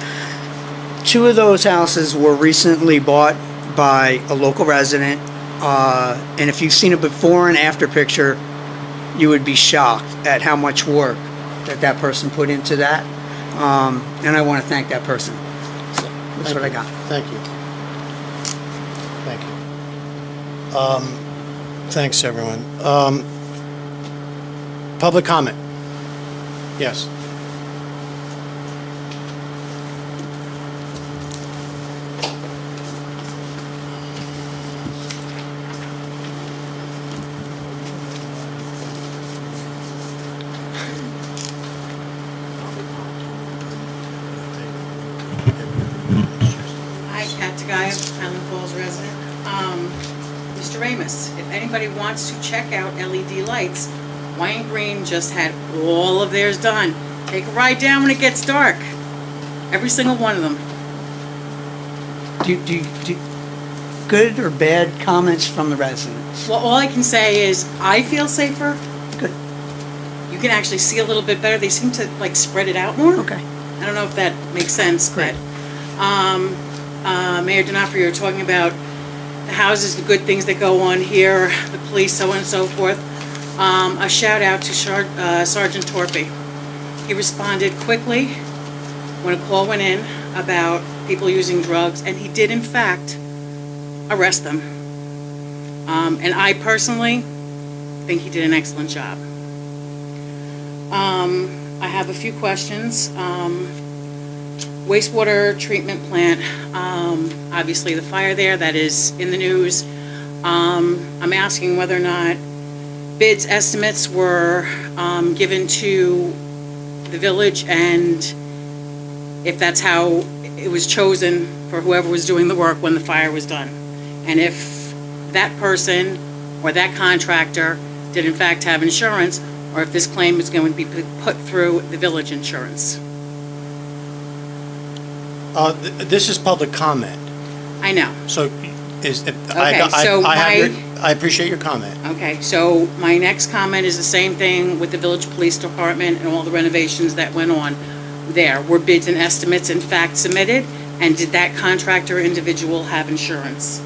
two of those houses were recently bought by a local resident. Uh, and if you've seen a before and after picture, you would be shocked at how much work that that person put into that. Um, and I want to thank that person. So that's Thank what I got. Thank you. Thank you. Um, Thanks, everyone. Um, Public comment? Yes. Hi, Kat Tagaya, Highland Falls resident. Um, Mr. Ramus, if anybody wants check out LED lights, Wayne Green just had all of theirs done. Take a ride down when it gets dark. Every single one of them. Do, do, do, good or bad comments from the residents? Well, all I can say is, I feel safer. Good. You can actually see a little bit better. They seem to like spread it out more. Okay. I don't know if that makes sense, but, um, uh, Mayor D'Onofrio, you're talking about the houses, the good things that go on here, the police, so on and so forth. Um, a shout out to uh, Sergeant Torpy. He responded quickly when a call went in about people using drugs, and he did in fact arrest them. Um, and I personally think he did an excellent job. Um, I have a few questions. Um, wastewater treatment plant, um, obviously the fire there, that is in the news. Um, I'm asking whether or not bids estimates were, um, given to the village and if that's how it was chosen for whoever was doing the work when the fire was done. And if that person or that contractor did in fact have insurance, or if this claim is going to be put through the village insurance. Uh, th- This is public comment, I know. so is, I Okay, I- so I have my- your- I appreciate your comment. Okay, so my next comment is the same thing with the village police department and all the renovations that went on there. Were bids and estimates in fact submitted? And did that contractor individual have insurance?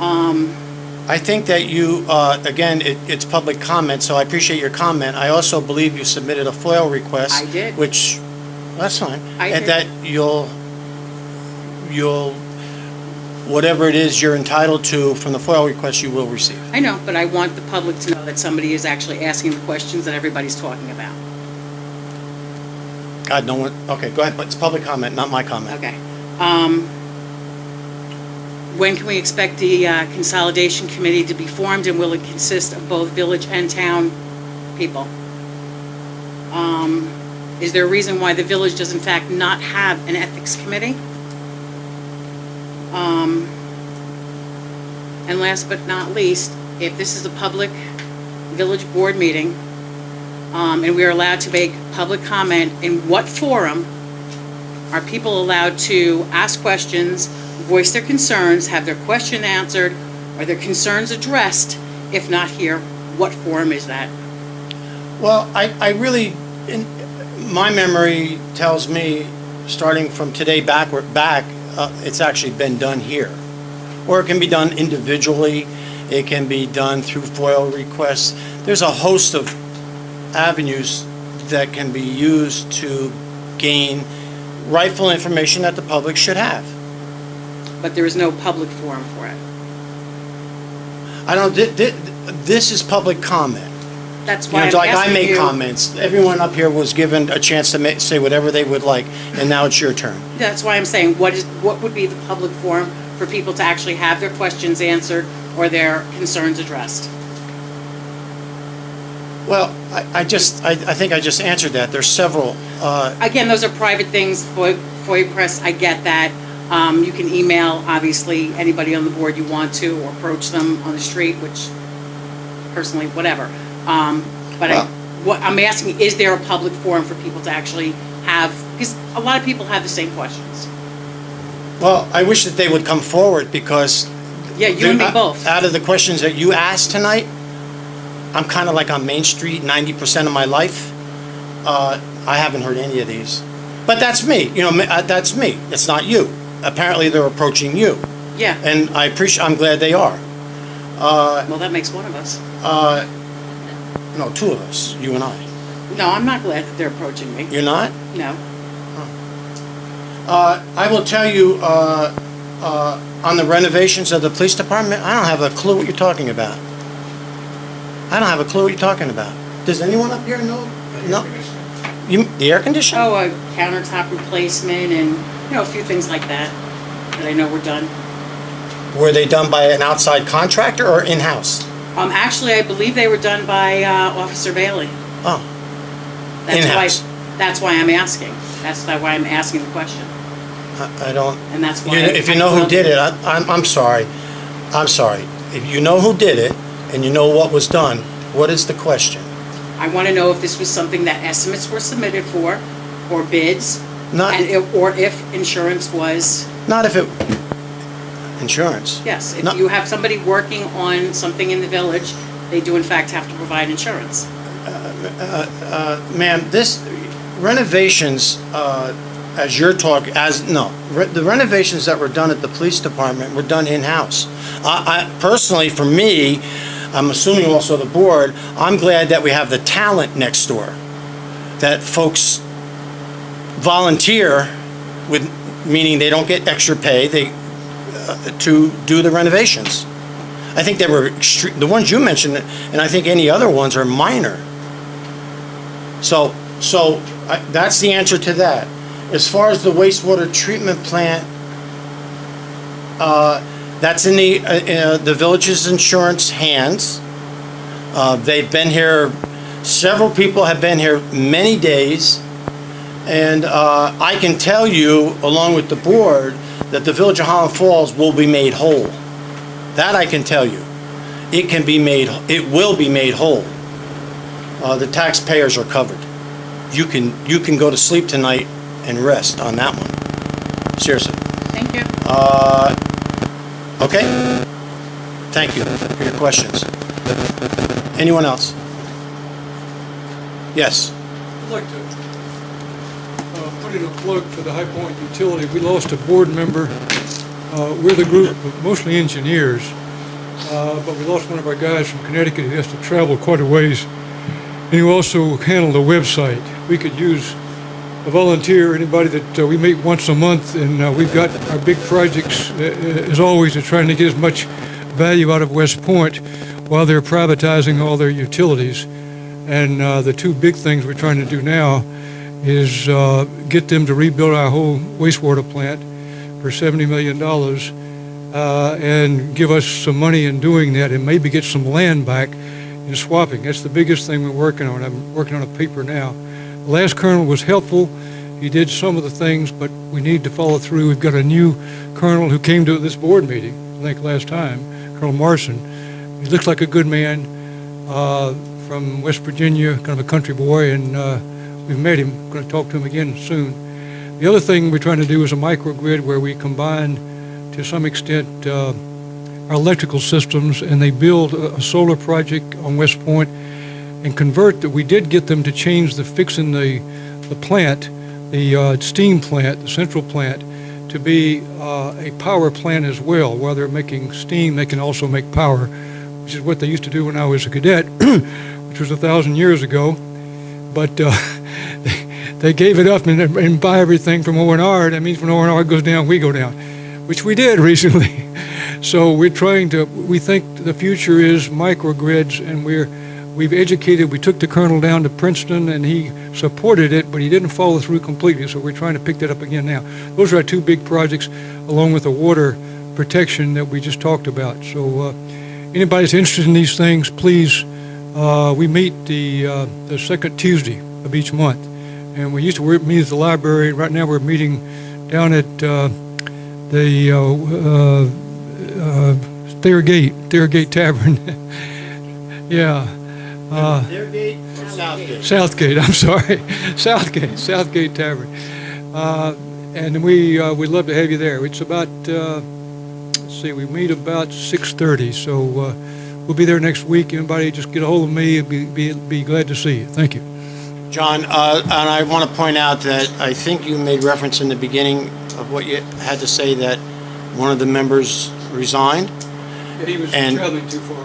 Um, I think that you, uh, again, it- it's public comment, so I appreciate your comment. I also believe you submitted a FOIL request. I did. Which, that's fine. I And did. that you'll, you'll, whatever it is you're entitled to from the FOIL request, you will receive. I know, but I want the public to know that somebody is actually asking the questions that everybody's talking about. God, no one, okay, go ahead, but it's public comment, not my comment. Okay. Um, When can we expect the uh, consolidation committee to be formed, and will it consist of both village and town people? Um, Is there a reason why the village does in fact not have an ethics committee? Um, And last but not least, if this is a public village board meeting, um, and we are allowed to make public comment, in what forum are people allowed to ask questions, voice their concerns, have their question answered, or their concerns addressed? If not here, what forum is that? Well, I, I really, in, my memory tells me, starting from today backward, back, uh, it's actually been done here. Or it can be done individually, it can be done through FOIL requests. There's a host of avenues that can be used to gain rightful information that the public should have. But there is no public forum for it. I don't, thi- thi- this is public comment. That's You why know, I'm like I asking make you. comments. Everyone up here was given a chance to ma- say whatever they would like, and now it's your turn. That's why I'm saying, what is, what would be the public forum for people to actually have their questions answered or their concerns addressed? Well, I, I just, I, I think I just answered that. There's several, uh, Again, those are private things, FOIA press, I get that. Um, you can email, obviously, anybody on the board you want to, or approach them on the street, which personally, whatever. Um, but I, what I'm asking, is there a public forum for people to actually have, because a lot of people have the same questions. Well, I wish that they would come forward because. Yeah, you and me both. Out of the questions that you asked tonight, I'm kind of like on Main Street 90% of my life. Uh, I haven't heard any of these. But that's me, you know, uh, that's me. It's not you. Apparently, they're approaching you. Yeah, And I appreciate, I'm glad they are. well, that makes one of us. No, two of us, you and I. No, I'm not glad that they're approaching me. You're not? No. Uh, I will tell you, uh, uh, on the renovations of the police department, I don't have a clue what you're talking about. I don't have a clue what you're talking about. Does anyone up here know? No? You, the air conditioner? Oh, a countertop replacement and, you know, a few things like that, that I know were done. Were they done by an outside contractor or in-house? Um, actually, I believe they were done by, uh, Officer Bailey. Oh, That's why, In-house. that's why I'm asking. That's why I'm asking the question. I I don't, And that's you- why. if you I know who did it, I, I'm, I'm sorry. I'm sorry. If you know who did it and you know what was done, what is the question? I want to know if this was something that estimates were submitted for, or bids, Not, and if, or if insurance was, not if it, insurance. yes, if No. you have somebody working on something in the village, they do in fact have to provide insurance. Uh, uh, uh, ma'am, this renovations, uh, as you're talking, as, no, re- the renovations that were done at the police department were done in-house. I, I, personally, for me, I'm assuming also the board, I'm glad that we have the talent next door. That folks volunteer with, meaning they don't get extra pay, they, uh, to do the renovations. I think they were, the ones you mentioned, and I think any other ones are minor. So, so I- that's the answer to that. As far as the wastewater treatment plant, uh, that's in the, uh, uh, the village's insurance hands. Uh, They've been here, several people have been here many days. And I can tell you, along with the board, that the Village of Highland Falls will be made whole. That I can tell you. It can be made, it will be made whole uh, the taxpayers are covered. You can, you can go to sleep tonight and rest on that one. Seriously. Thank you. Uh, Okay? Thank you for your questions. Anyone else? Yes. I'd like to uh, in a plug for the High Point Utility. We lost a board member. Uh, We're the group of mostly engineers, uh, but we lost one of our guys from Connecticut who has to travel quite a ways. And who also handled the website. We could use a volunteer, anybody that, uh, we meet once a month, and uh, we've got our big projects, uh, as always, are trying to get as much value out of West Point while they're privatizing all their utilities. And uh, the two big things we're trying to do now is uh, get them to rebuild our whole wastewater plant for $70 million uh, and give us some money in doing that and maybe get some land back in swapping. That's the biggest thing we're working on. I'm working on a paper now. The last colonel was helpful. He did some of the things, but we need to follow through. We've got a new colonel who came to this board meeting, I think last time, Colonel Marson. He looks like a good man uh, from West Virginia, kind of a country boy, and uh, we've met him. We're Going to talk to him again soon. The other thing we're trying to do is a microgrid where we combine, to some extent, uh, our electrical systems, and they build a, a solar project on West Point and convert that. We did get them to change the fixing the the plant, the uh, steam plant, the central plant, to be uh, a power plant as well. While they're making steam, they can also make power, which is what they used to do when I was a cadet, which was a thousand years ago. But uh, they, gave it up and, and buy everything from O&R. That means when O&R goes down, we go down, which we did recently. So we're trying to, we think the future is microgrids and we're, we've educated, we took the colonel down to Princeton and he supported it, but he didn't follow through completely. So we're trying to pick that up again now. Those are our two big projects along with the water protection that we just talked about. So uh, anybody that's interested in these things, please, uh, we meet the, uh, the second Tuesday of each month. And we used to meet at the library. Right now we're meeting down at uh, the uh, uh, uh, Thayer Gate, Thayer Gate Tavern. yeah. Uh, Their gate or Southgate? Southgate, I'm sorry, Southgate, Southgate Tavern. Uh, And we, uh, we'd love to have you there. It's about, uh, let's see, we meet about 6:30, so uh, we'll be there next week. Anybody, just get a hold of me, and be, be be glad to see you. Thank you. John, uh, and I want to point out that I think you made reference in the beginning of what you had to say that one of the members resigned. He was And- traveling too far.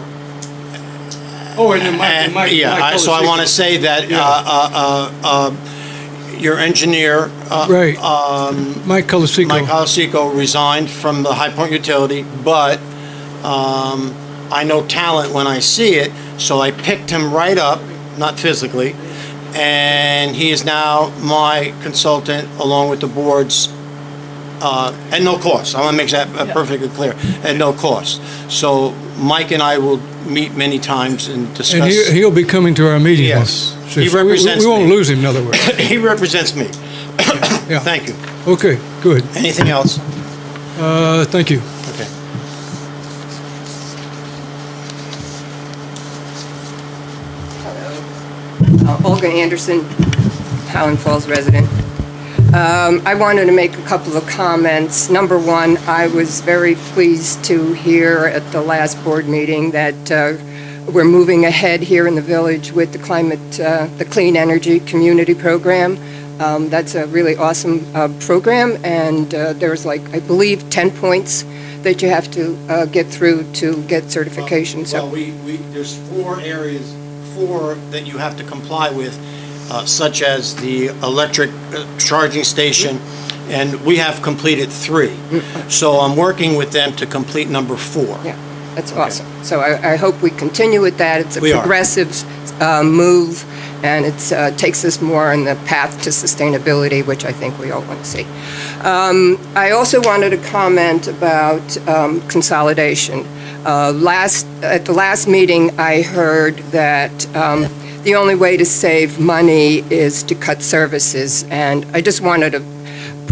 Oh, and then Mike, and And, Mike. yeah, Mike I- so I want to say that Yeah. uh, uh, uh, your engineer, uh, Right. um, Mike Colasico. Mike Halsey resigned from the High Point Utility, but um, I know talent when I see it, so I picked him right up, not physically, and he is now my consultant along with the board's, uh, at no cost. I want to make that uh, perfectly clear, at no cost. So Mike and I will meet many times and And discuss. he, he'll be coming to our meeting. Yes. So He we- we- represents We won't me. lose him, in other words. He represents me. Yeah. Thank you. Okay, good. Anything else? Uh, Thank you. Okay. Uh, Olga Anderson, Highland Falls resident. Um, I wanted to make a couple of comments. Number one, I was very pleased to hear at the last board meeting that uh, we're moving ahead here in the village with the climate, uh, the Clean Energy Community Program. Um, That's a really awesome uh, program, and uh, there's like, I believe, 10 points that you have to uh, get through to get certification. So. Well, we, we, there's four areas, four that you have to comply with, uh, such as the electric uh, charging station, and we have completed three. So I'm working with them to complete number four. Yeah, that's awesome. So I, I hope we continue with that. It's a We are. progressive uh, move, and it uh, takes us more on the path to sustainability, which I think we all want to see. Um, I also wanted to comment about um, consolidation. Uh, Last, at the last meeting, I heard that um, the only way to save money is to cut services, and I just wanted to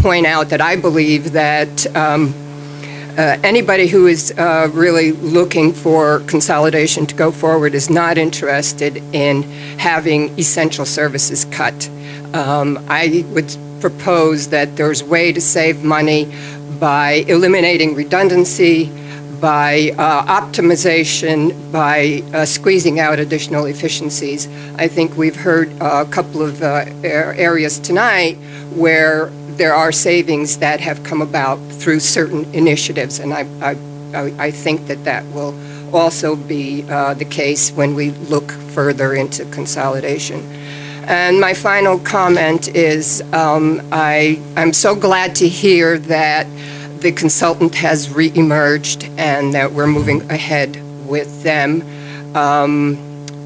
point out that I believe that um, uh, anybody who is uh, really looking for consolidation to go forward is not interested in having essential services cut. Um, I would propose that there's a way to save money by eliminating redundancy, by uh, optimization, by uh, squeezing out additional efficiencies. I think we've heard a couple of uh, areas tonight where there are savings that have come about through certain initiatives, and I, I, I I think that that will also be uh, the case when we look further into consolidation. And my final comment is, um, I, I'm so glad to hear that the consultant has reemerged and that we're moving ahead with them. Um,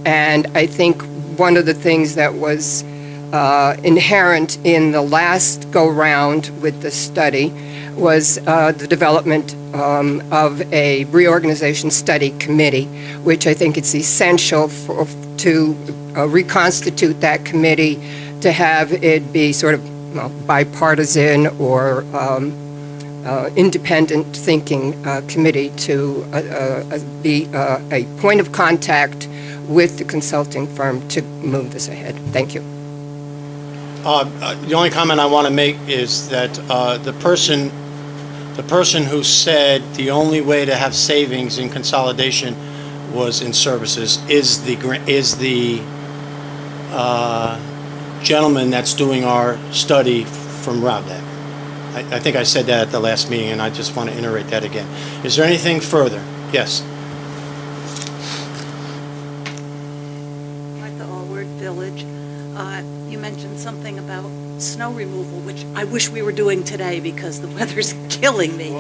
And I think one of the things that was uh, inherent in the last go-round with the study was uh, the development um, of a reorganization study committee, which I think it's essential for, to uh, reconstitute that committee, to have it be sort of well, bipartisan or um, uh, independent thinking uh, committee to uh, uh, be uh, a point of contact with the consulting firm to move this ahead. Thank you. Uh, uh, The only comment I want to make is that the person, the person who said the only way to have savings in consolidation was in services is the, is the gentleman that's doing our study from Rowdeck. I I think I said that at the last meeting, and I just want to iterate that again. Is there anything further? Yes? Martha Allward Village. Uh, You mentioned something about snow removal, which I wish we were doing today because the weather's killing me.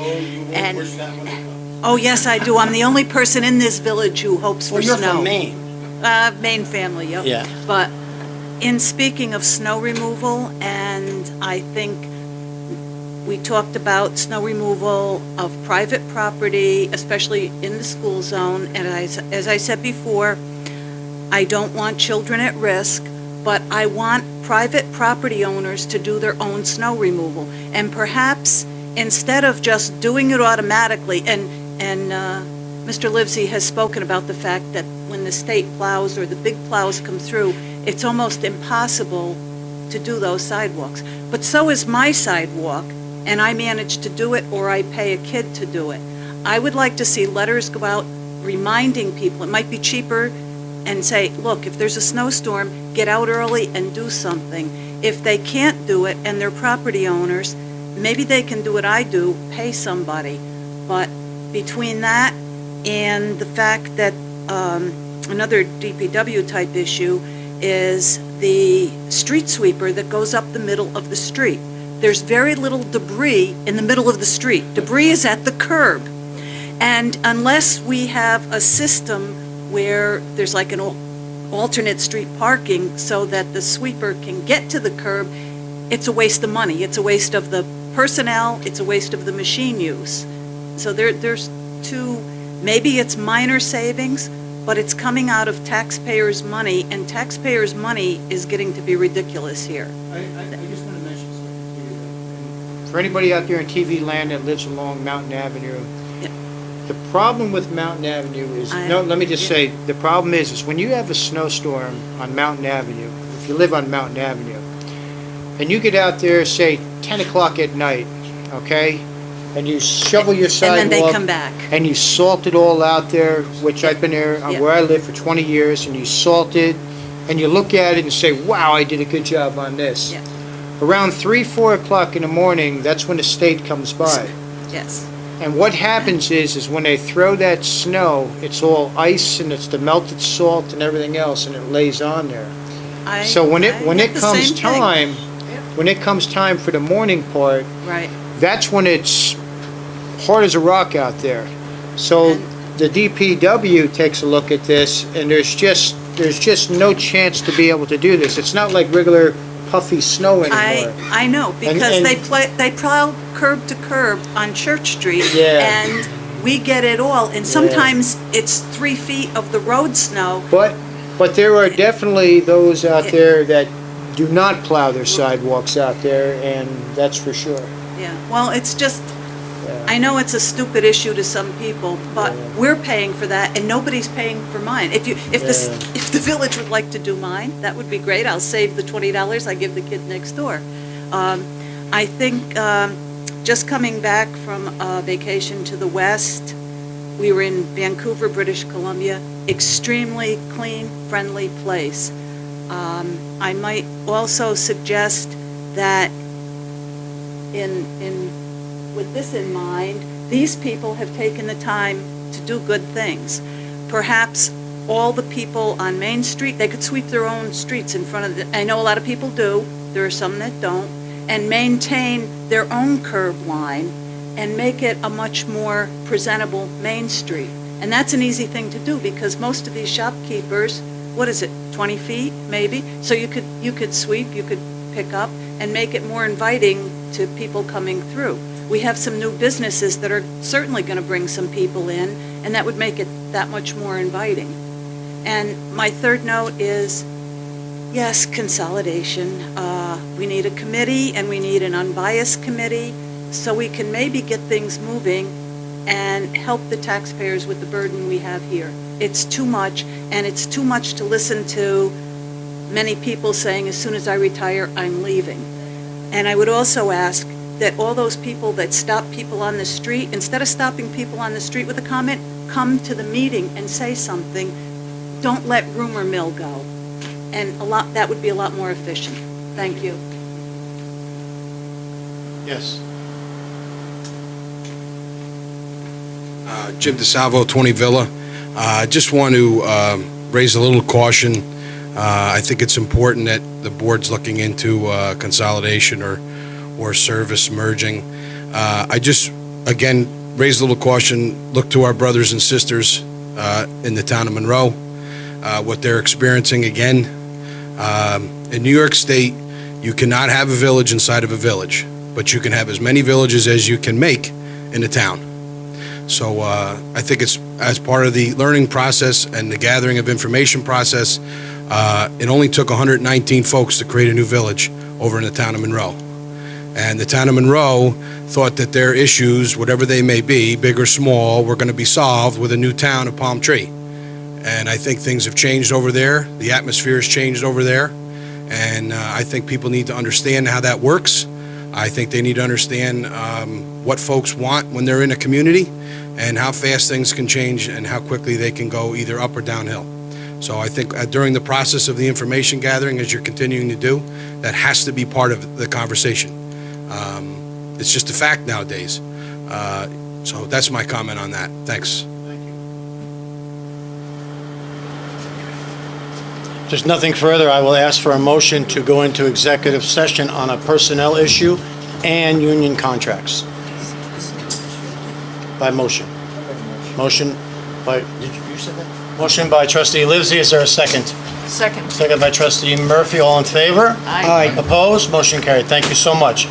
And- Oh, yes, I do. I'm the only person in this village who hopes for Well, snow. you're from Maine. Uh, Maine family, yep. Yeah. But in speaking of snow removal, and I think we talked about snow removal of private property, especially in the school zone, and as, as I said before, I don't want children at risk, but I want private property owners to do their own snow removal. And perhaps, instead of just doing it automatically, and, and uh, Mr. Livesey has spoken about the fact that when the state plows or the big plows come through, it's almost impossible to do those sidewalks. But so is my sidewalk, and I manage to do it, or I pay a kid to do it. I would like to see letters go out reminding people, it might be cheaper, and say, look, if there's a snowstorm, get out early and do something. If they can't do it and they're property owners, maybe they can do what I do, pay somebody. But between that and the fact that, um, another DPW type issue is the street sweeper that goes up the middle of the street. There's very little debris in the middle of the street. Debris is at the curb. And unless we have a system where there's like an alternate street parking so that the sweeper can get to the curb, it's a waste of money. It's a waste of the personnel, it's a waste of the machine use. So there, there's two, maybe it's minor savings, but it's coming out of taxpayers' money, and taxpayers' money is getting to be ridiculous here. I, I I just want to mention something to you. though. For anybody out there in TV land that lives along Mountain Avenue, the problem with Mountain Avenue is, I- no, let me just say, the problem is, is when you have a snowstorm on Mountain Avenue, if you live on Mountain Avenue, and you get out there, say, ten o'clock at night, okay? And you shovel your sidewalk. And then they come back. and you salt it all out there, which I've been there, uh, where I live for 20 years, and you salt it, and you look at it and say, wow, I did a good job on this. Around 3, 4 o'clock in the morning, that's when the state comes by. Yes. And what happens is, is when they throw that snow, it's all ice and it's the melted salt and everything else, and it lays on there. I- So when it, I when it comes time, when it comes time for the morning part, Right. that's when it's hard as a rock out there. So And- the DPW takes a look at this, and there's just, there's just no chance to be able to do this. It's not like regular puffy snow I, anymore. I I know, because and- they play, they plow curb to curb on Church Street. Yeah. And we get it all, and sometimes it's three feet of the road snow. But, but there are definitely those out Yeah. there that do not plow their sidewalks out there, and that's for sure. Yeah, well, it's just, Yeah. I know it's a stupid issue to some people, but Yeah. we're paying for that, and nobody's paying for mine. If you, if this, Yeah. if the village would like to do mine, that would be great. I'll save the twenty dollars I give the kid next door. Um, I think, um, just coming back from a vacation to the west, we were in Vancouver, British Columbia, extremely clean, friendly place. Um, I might also suggest that in, in, with this in mind, these people have taken the time to do good things. Perhaps all the people on Main Street, they could sweep their own streets in front of the, I know a lot of people do, there are some that don't, and maintain their own curb line and make it a much more presentable Main Street. And that's an easy thing to do because most of these shopkeepers, what is it, 20 feet maybe? So you could, you could sweep, you could pick up and make it more inviting to people coming through. We have some new businesses that are certainly going to bring some people in and that would make it that much more inviting. And my third note is, yes, consolidation. Uh, We need a committee and we need an unbiased committee so we can maybe get things moving and help the taxpayers with the burden we have here. It's too much, and it's too much to listen to many people saying, as soon as I retire, I'm leaving. And I would also ask that all those people that stop people on the street, instead of stopping people on the street with a comment, come to the meeting and say something. Don't let rumor mill go. And a lot, that would be a lot more efficient. Thank you. Yes. Uh, Jim DeSalvo, 20 Villa. I just want to um, raise a little caution. Uh, I think it's important that the board's looking into uh, consolidation or, or service merging. Uh, I just, again, raise a little caution, look to our brothers and sisters uh, in the town of Monroe, uh, what they're experiencing again. Um, In New York State, you cannot have a village inside of a village, but you can have as many villages as you can make in a town. So uh, I think it's, as part of the learning process and the gathering of information process, uh, it only took 119 folks to create a new village over in the town of Monroe. And the town of Monroe thought that their issues, whatever they may be, big or small, were going to be solved with a new town of Palm Tree. And I think things have changed over there. The atmosphere has changed over there. And uh, I think people need to understand how that works. I think they need to understand um, what folks want when they're in a community and how fast things can change and how quickly they can go either up or downhill. So I think uh, during the process of the information gathering, as you're continuing to do, that has to be part of the conversation. Um, It's just a fact nowadays. Uh, So that's my comment on that. Thanks. If There's nothing further. I will ask for a motion to go into executive session on a personnel issue and union contracts. By motion. Motion by, did you, you said that? Motion by trustee Livesey. Is there a second? Second. Second by trustee Murphy. All in favor? Aye. Opposed? Motion carried. Thank you so much.